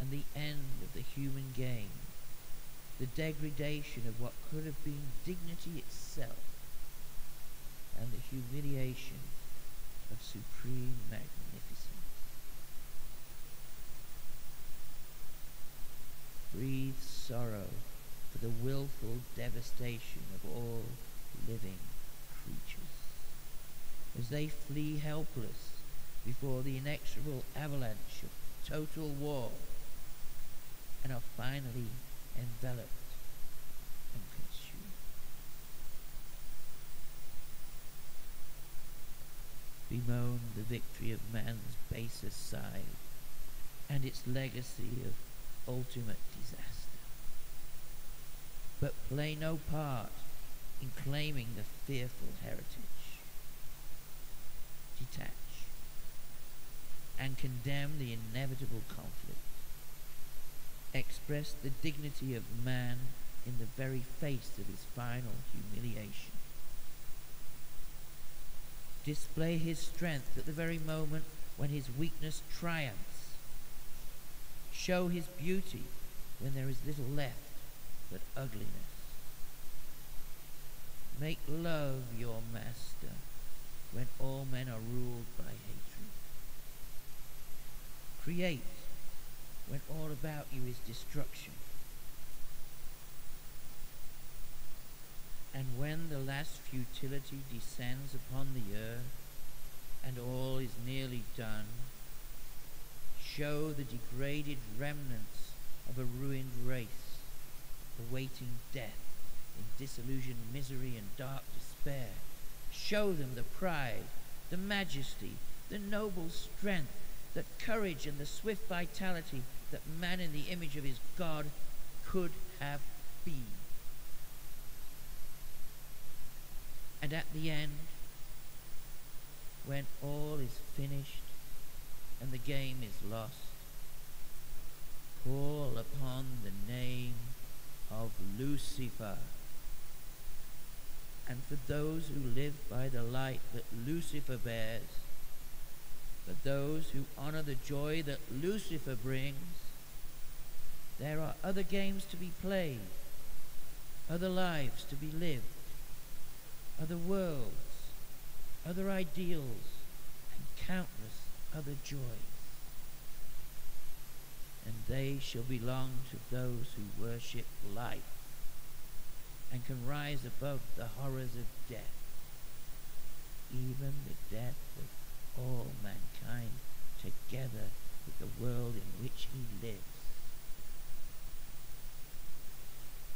and the end of the human game the degradation of what could have been dignity itself, and the humiliation of supreme magnificence. Breathe sorrow for the wilful devastation of all living creatures as they flee helpless before the inexorable avalanche of total war and are finally enveloped and consumed. Bemoan the victory of man's baser side and its legacy of ultimate disaster. But play no part in claiming the fearful heritage. Detach and condemn the inevitable conflict Express the dignity of man in the very face of his final humiliation. Display his strength at the very moment when his weakness triumphs. Show his beauty when there is little left but ugliness. Make love your master when all men are ruled by hatred. Create when all about you is destruction. And when the last futility descends upon the earth and all is nearly done, show the degraded remnants of a ruined race awaiting death in disillusioned misery and dark despair. Show them the pride, the majesty, the noble strength, the courage and the swift vitality that man in the image of his God could have been. And at the end, when all is finished and the game is lost, call upon the name of Lucifer. And for those who live by the light that Lucifer bears, for those who honor the joy that Lucifer brings, there are other games to be played, other lives to be lived, other worlds, other ideals, and countless other joys. And they shall belong to those who worship life and can rise above the horrors of death, even the death of all mankind together with the world in which he lives.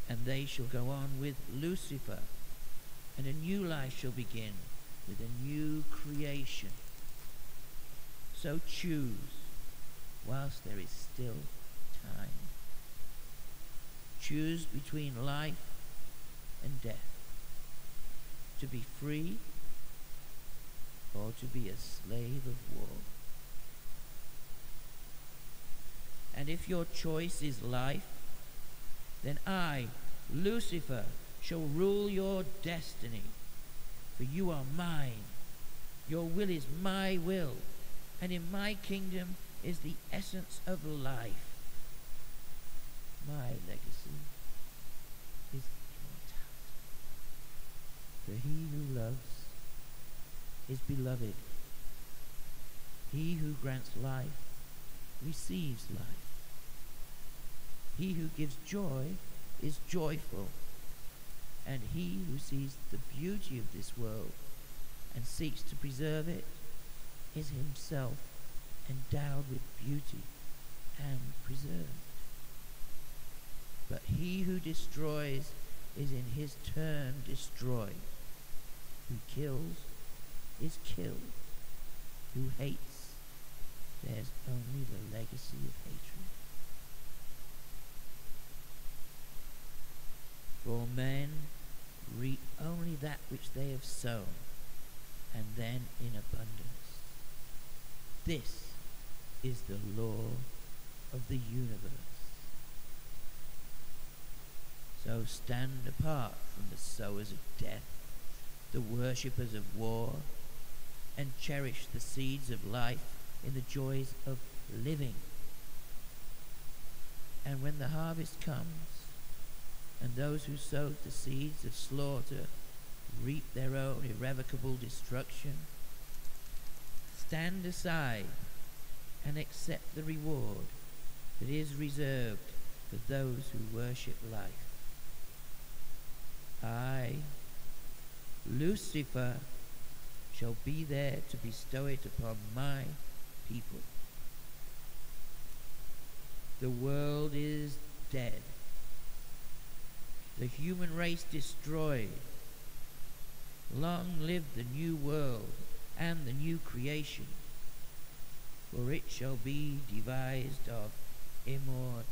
And they shall go on with Lucifer, and a new life shall begin with a new creation. So choose whilst there is still time. Choose between life and death. To be free or to be a slave of war. And if your choice is life, then I, Lucifer, shall rule your destiny. For you are mine. Your will is my will. And in my kingdom is the essence of life. My legacy is immortality. For he who loves is beloved. He who grants life receives life. He who gives joy is joyful. And he who sees the beauty of this world and seeks to preserve it is himself endowed with beauty and preserved. But he who destroys is in his turn destroyed. Who kills is killed. Who hates bears only the legacy of hatred. For men reap only that which they have sown, and then in abundance. This is the law of the universe. So stand apart from the sowers of death, the worshippers of war, and cherish the seeds of life in the joys of living. And when the harvest comes, and those who sowed the seeds of slaughter reap their own irrevocable destruction, stand aside and accept the reward that is reserved for those who worship life. I, Lucifer, shall be there to bestow it upon my people. The world is dead, the human race destroyed. Long live the new world and the new creation for it shall be devised of immortality.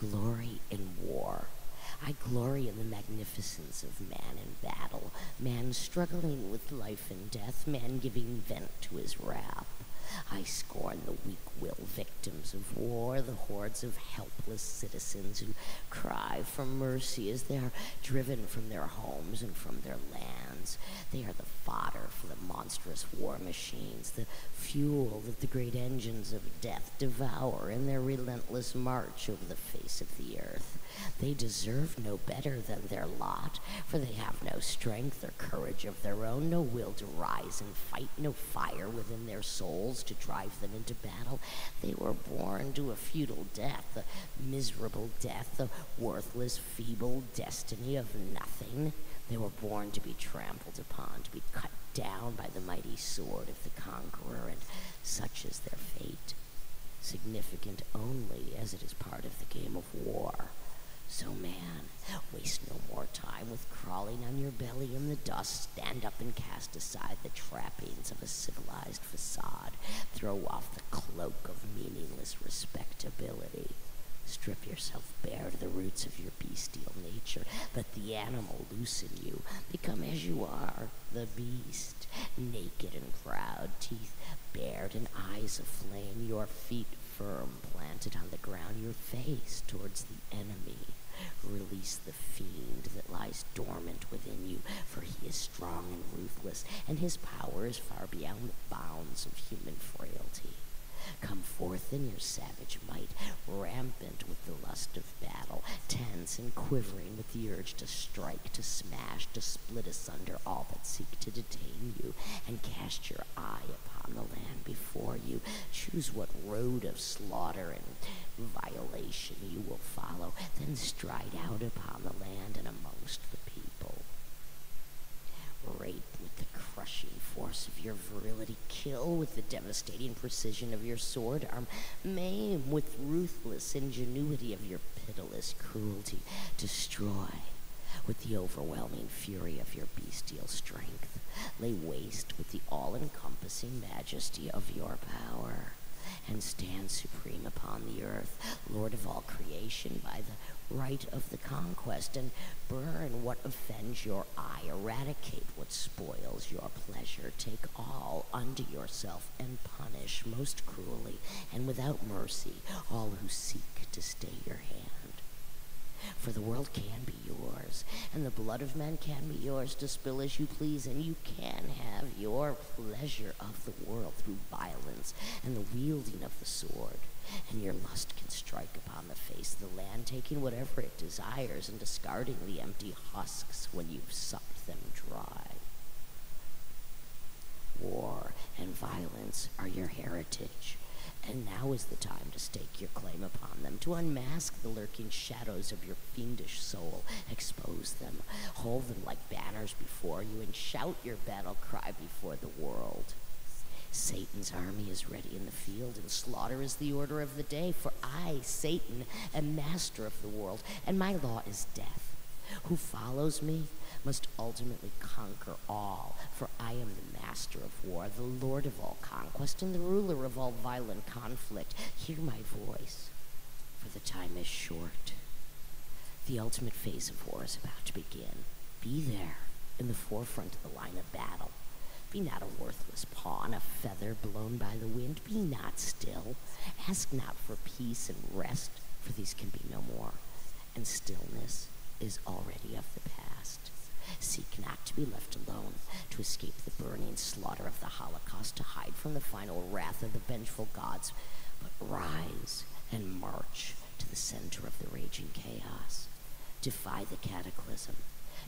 Glory in war. I glory in the magnificence of man in battle, man struggling with life and death, man giving vent to his wrath. I scorn the weak willed victims of war, the hordes of helpless citizens who cry for mercy as they are driven from their homes and from their lands. They are the fodder for the monstrous war machines, the fuel that the great engines of death devour in their relentless march over the face of the earth. They deserve no better than their lot, for they have no strength or courage of their own, no will to rise and fight, no fire within their souls to drive them into battle. They were born to a futile death, a miserable death, a worthless, feeble destiny of nothing. They were born to be trampled upon, to be cut down by the mighty sword of the conqueror, and such is their fate, significant only as it is part of the game of war. So, man, waste no more time with crawling on your belly in the dust. Stand up and cast aside the trappings of a civilized facade. Throw off the cloak of meaningless respectability. Strip yourself bare to the roots of your bestial nature. Let the animal loosen you. Become as you are, the beast, naked and proud, teeth bared and eyes aflame, your feet firm planted on the ground, your face towards the enemy. Release the fiend that lies dormant within you, for he is strong and ruthless, and his power is far beyond the bounds of human frailty. Come forth in your savage might, rampant with the lust of battle, tense and quivering with the urge to strike, to smash, to split asunder all that seek to detain you, and cast your eye upon the land before you. Choose what road of slaughter and violation you will follow, then stride out upon the land and amongst the people. Rape with the crushing force of your virility, kill with the devastating precision of your sword arm, maim with ruthless ingenuity of your pitiless cruelty, destroy with the overwhelming fury of your bestial strength, lay waste with the all encompassing majesty of your power and stand supreme upon the earth, Lord of all creation, by the right of the conquest, and burn what offends your eye, eradicate what spoils your pleasure, take all unto yourself, and punish most cruelly and without mercy all who seek to stay your hand. For the world can be yours, and the blood of men can be yours to spill as you please, and you can have your pleasure of the world through violence and the wielding of the sword. And your lust can strike upon the face of the land, taking whatever it desires and discarding the empty husks when you've sucked them dry. War and violence are your heritage. And now is the time to stake your claim upon them, to unmask the lurking shadows of your fiendish soul, expose them, hold them like banners before you, and shout your battle cry before the world. Satan's army is ready in the field, and slaughter is the order of the day, for I, Satan, am master of the world, and my law is death. Who follows me must ultimately conquer all, for I am the master of war, the lord of all conquest, and the ruler of all violent conflict. Hear my voice, for the time is short. The ultimate phase of war is about to begin. Be there, in the forefront of the line of battle. Be not a worthless pawn, a feather blown by the wind. Be not still. Ask not for peace and rest, for these can be no more. And stillness is already of the past. Seek not to be left alone, to escape the burning slaughter of the Holocaust, to hide from the final wrath of the vengeful gods, but rise and march to the center of the raging chaos. Defy the cataclysm.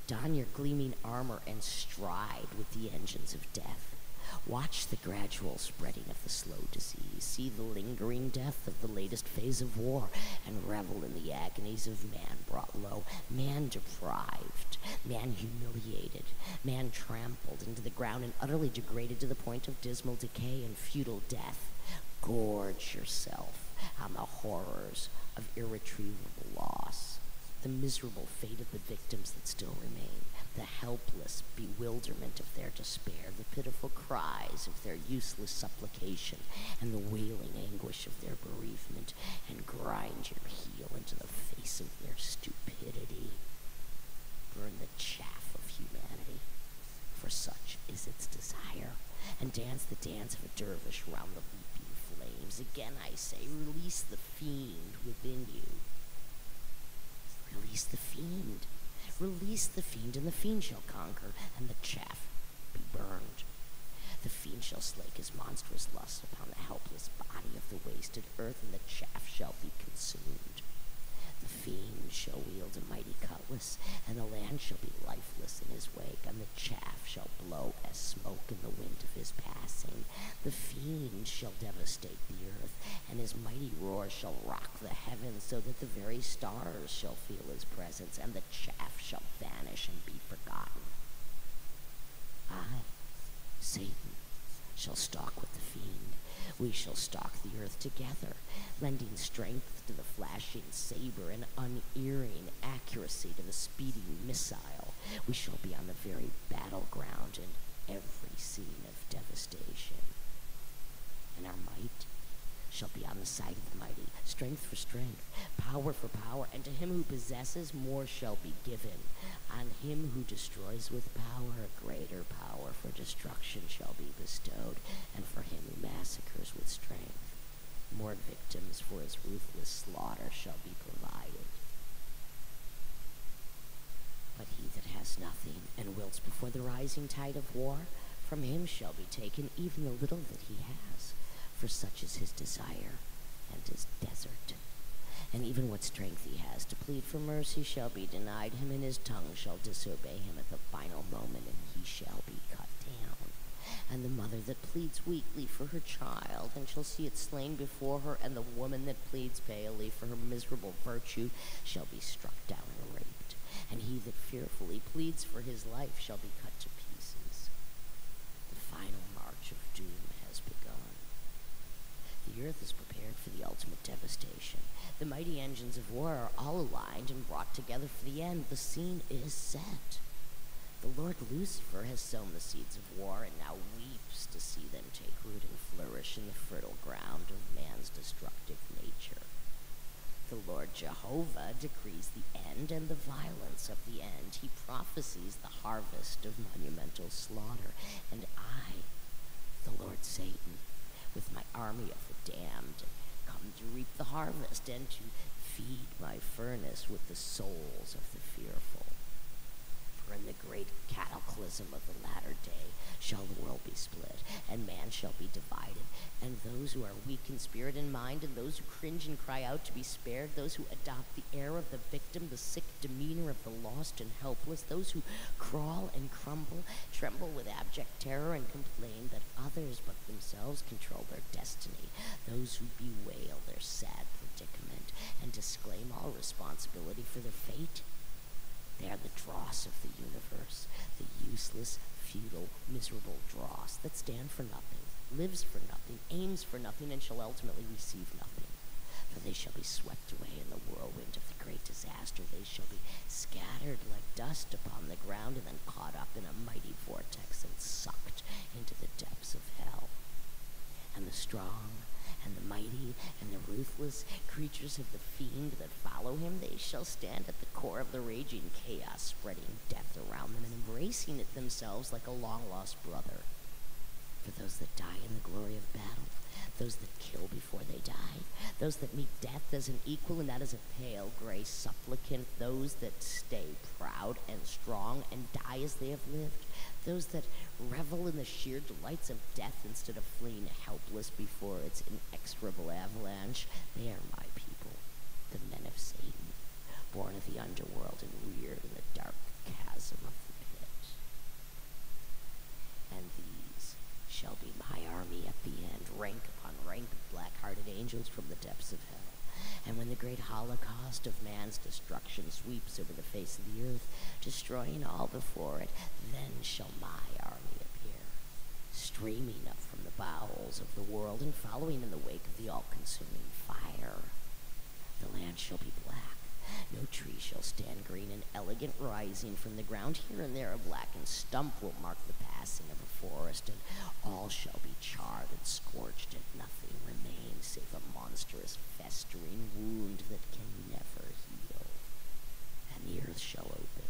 Don your gleaming armor and stride with the engines of death. Watch the gradual spreading of the slow disease, see the lingering death of the latest phase of war, and revel in the agonies of man brought low, man deprived, man humiliated, man trampled into the ground and utterly degraded to the point of dismal decay and futile death. Gorge yourself on the horrors of irretrievable loss. the miserable fate of the victims that still remain, the helpless bewilderment of their despair, the pitiful cries of their useless supplication, and the wailing anguish of their bereavement, and grind your heel into the face of their stupidity. Burn the chaff of humanity, for such is its desire, and dance the dance of a dervish round the leaping flames. Again I say, release the fiend within you. Release the fiend. Release the fiend, and the fiend shall conquer, and the chaff be burned. The fiend shall slake his monstrous lust upon the helpless body of the wasted earth, and the chaff shall be consumed. Fiend shall wield a mighty cutlass, and the land shall be lifeless in his wake, and the chaff shall blow as smoke in the wind of his passing. The fiend shall devastate the earth, and his mighty roar shall rock the heavens, so that the very stars shall feel his presence, and the chaff shall vanish and be forgotten. I, Satan, shall stalk with the fiend. We shall stalk the earth together, lending strength to the flashing saber and unerring accuracy to the speeding missile. We shall be on the very battleground in every scene of devastation. And our might shall be on the side of the mighty, strength for strength, power for power, and to him who possesses more shall be given. On him who destroys with power, greater power for destruction shall be bestowed, and for him who massacres with strength, more victims for his ruthless slaughter shall be provided. But he that has nothing and wilts before the rising tide of war, from him shall be taken even the little that he has, for such is his desire and his desert. And even what strength he has to plead for mercy shall be denied him, and his tongue shall disobey him at the final moment, and he shall be cut down. And the mother that pleads weakly for her child, and shall see it slain before her, and the woman that pleads palely for her miserable virtue, shall be struck down and raped. And he that fearfully pleads for his life shall be cut to pieces. The final march of doom earth is prepared for the ultimate devastation. The mighty engines of war are all aligned and brought together for the end. The scene is set. The Lord Lucifer has sown the seeds of war and now weeps to see them take root and flourish in the fertile ground of man's destructive nature. The Lord Jehovah decrees the end and the violence of the end. He prophesies the harvest of monumental slaughter. And I, the Lord Satan, with my army of the damned, come to reap the harvest and to feed my furnace with the souls of the fearful. In the great cataclysm of the latter day shall the world be split, and man shall be divided, and those who are weak in spirit and mind, and those who cringe and cry out to be spared, those who adopt the air of the victim, the sick demeanor of the lost and helpless, those who crawl and crumble, tremble with abject terror, and complain that others but themselves control their destiny, those who bewail their sad predicament, and disclaim all responsibility for their fate. They are the dross of the universe, the useless, futile, miserable dross that stand for nothing, lives for nothing, aims for nothing, and shall ultimately receive nothing. For they shall be swept away in the whirlwind of the great disaster. They shall be scattered like dust upon the ground and then caught up in a mighty vortex and sucked into the depths of hell. And the strong and the mighty and the ruthless creatures of the fiend that follow him, they shall stand at the core of the raging chaos, spreading death around them and embracing it themselves like a long lost brother. For those that die in the glory of battle, those that kill before they die, those that meet death as an equal and not as a pale gray supplicant, those that stay proud and strong and die as they have lived, those that revel in the sheer delights of death instead of fleeing helpless before its inexorable avalanche, they are my people, the men of Satan, born of the underworld and reared in the dark chasm of the pit. And these shall be my army at the end, rank upon rank of black-hearted angels from the depths of hell. And when the great holocaust of man's destruction sweeps over the face of the earth, destroying all before it, then shall my army appear, streaming up from the bowels of the world and following in the wake of the all-consuming fire. The land shall be black, No tree shall stand green and elegant, rising from the ground. Here and there a blackened stump will mark the passing of a forest, and all shall be charred and scorched, and nothing remains save a monstrous, festering wound that can never heal. And the earth shall open,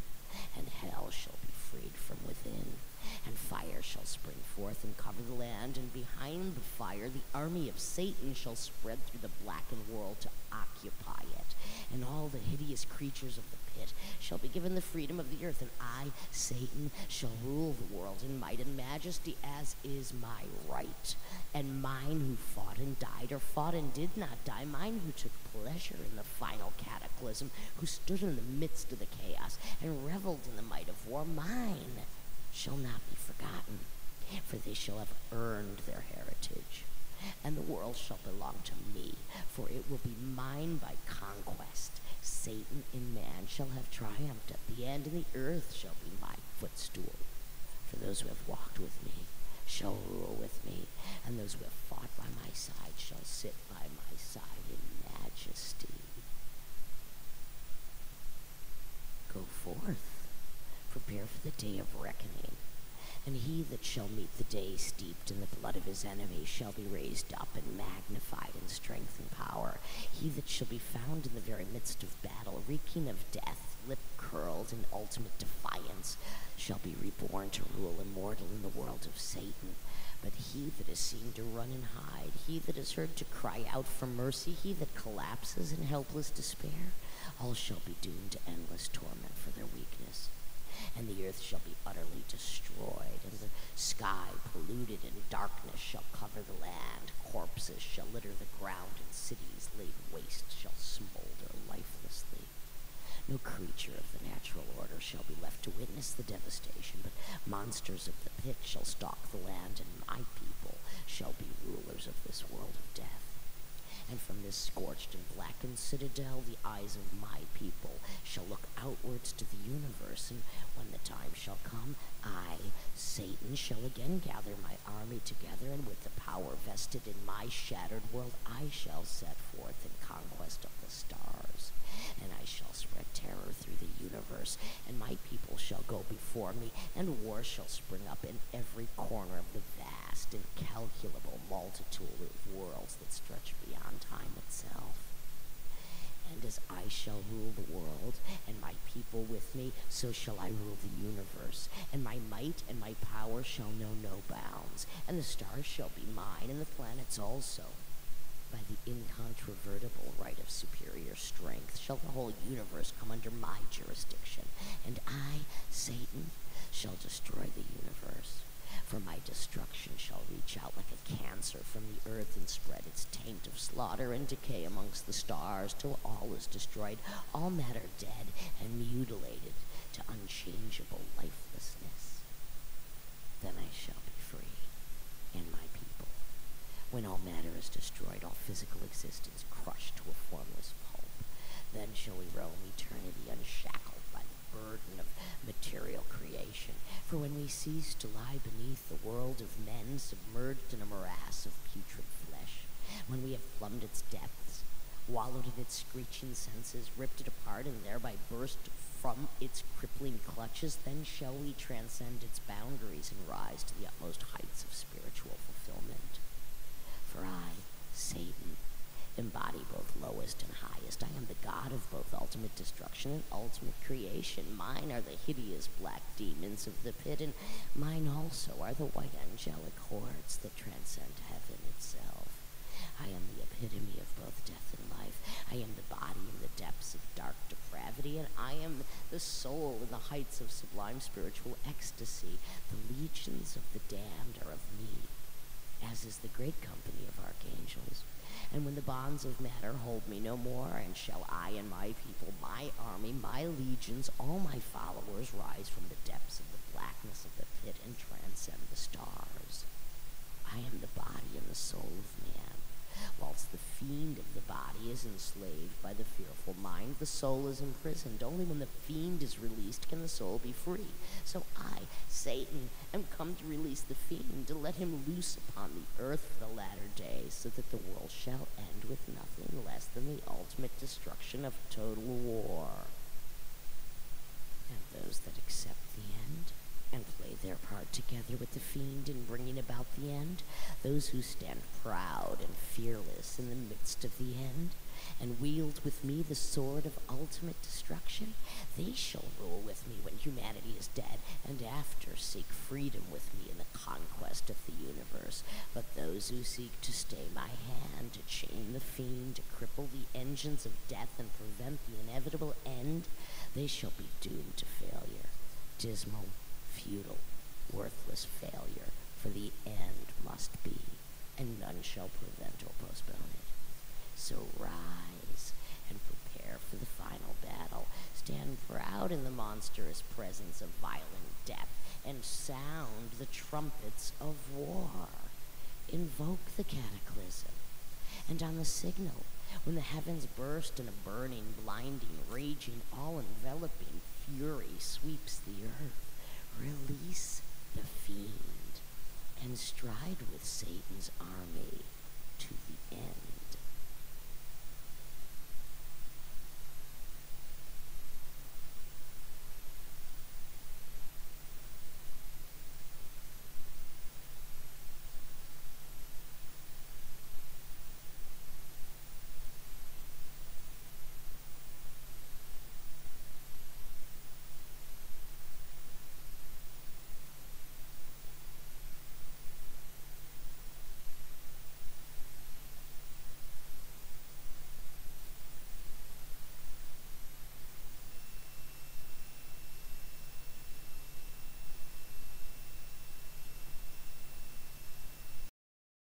and hell shall be from within, and fire shall spring forth and cover the land, and behind the fire the army of Satan shall spread through the blackened world to occupy it, and all the hideous creatures of the pit shall be given the freedom of the earth, and I, Satan, shall rule the world in might and majesty, as is my right. And mine who fought and died, or fought and did not die, mine who took pleasure in the final cataclysm, who stood in the midst of the chaos and reveled in the might of war, mine shall not be forgotten, for they shall have earned their heritage. And the world shall belong to me, for it will be mine by conquest. Satan in man shall have triumphed at the end, and the earth shall be my footstool. For those who have walked with me shall rule with me, and those who have fought by my side shall sit by my side in majesty. Go forth prepare for the day of reckoning. And he that shall meet the day steeped in the blood of his enemies shall be raised up and magnified in strength and power. He that shall be found in the very midst of battle, reeking of death, lip curled in ultimate defiance, shall be reborn to rule immortal in the world of Satan. But he that is seen to run and hide, he that is heard to cry out for mercy, he that collapses in helpless despair, all shall be doomed to endless torment for their weakness and the earth shall be utterly destroyed, and the sky polluted, and darkness shall cover the land. Corpses shall litter the ground, and cities laid waste shall smolder lifelessly. No creature of the natural order shall be left to witness the devastation, but monsters of the pit shall stalk the land, and my people shall be rulers of this world of death and from this scorched and blackened citadel the eyes of my people shall look outwards to the universe, and when the time shall come, I, Satan, shall again gather my army together, and with the power vested in my shattered world, I shall set forth in conquest of the stars, and I shall spread terror through the universe, and my people shall go before me, and war shall spring up in every corner of the vast, incalculable multitude of worlds that stretch beyond time itself. And as I shall rule the world, and my people with me, so shall I rule the universe. And my might and my power shall know no bounds, and the stars shall be mine, and the planets also. By the incontrovertible right of superior strength shall the whole universe come under my jurisdiction, and I, Satan, shall destroy the universe for my destruction shall reach out like a cancer from the earth and spread its taint of slaughter and decay amongst the stars till all is destroyed, all matter dead and mutilated to unchangeable lifelessness. Then I shall be free, and my people. When all matter is destroyed, all physical existence crushed to a formless pulp, then shall we roam eternity unshackled burden of material creation for when we cease to lie beneath the world of men submerged in a morass of putrid flesh, when we have plumbed its depths, wallowed in its screeching senses, ripped it apart, and thereby burst from its crippling clutches, then shall we transcend its boundaries and rise to the utmost heights of spiritual fulfillment. For I, Satan, embody both lowest and highest. I am the god of both ultimate destruction and ultimate creation. Mine are the hideous black demons of the pit, and mine also are the white angelic hordes that transcend heaven itself. I am the epitome of both death and life. I am the body in the depths of dark depravity, and I am the soul in the heights of sublime spiritual ecstasy. The legions of the damned are of me, as is the great company of archangels. And when the bonds of matter hold me no more, and shall I and my people, my army, my legions, all my followers rise from the depths of the blackness of the pit and transcend the stars. I am the body and the soul of man, whilst the fiend of the body is enslaved by the fearful mind, the soul is imprisoned. Only when the fiend is released can the soul be free. So I, Satan, am come to release the fiend, to let him loose upon the earth for the latter days, so that the world shall end with nothing less than the ultimate destruction of total war. And those that accept the end and play their part together with the fiend in bringing about the end, those who stand proud and fearless in the midst of the end, and wield with me the sword of ultimate destruction, they shall rule with me when humanity is dead, and after seek freedom with me in the conquest of the universe. But those who seek to stay my hand, to chain the fiend, to cripple the engines of death, and prevent the inevitable end, they shall be doomed to failure, dismal, futile, worthless failure, for the end must be, and none shall prevent or postpone it. So rise and prepare for the final battle. Stand proud in the monstrous presence of violent death, and sound the trumpets of war. Invoke the cataclysm, and on the signal, when the heavens burst in a burning, blinding, raging, all enveloping fury sweeps the earth, Release the fiend and stride with Satan's army to the end.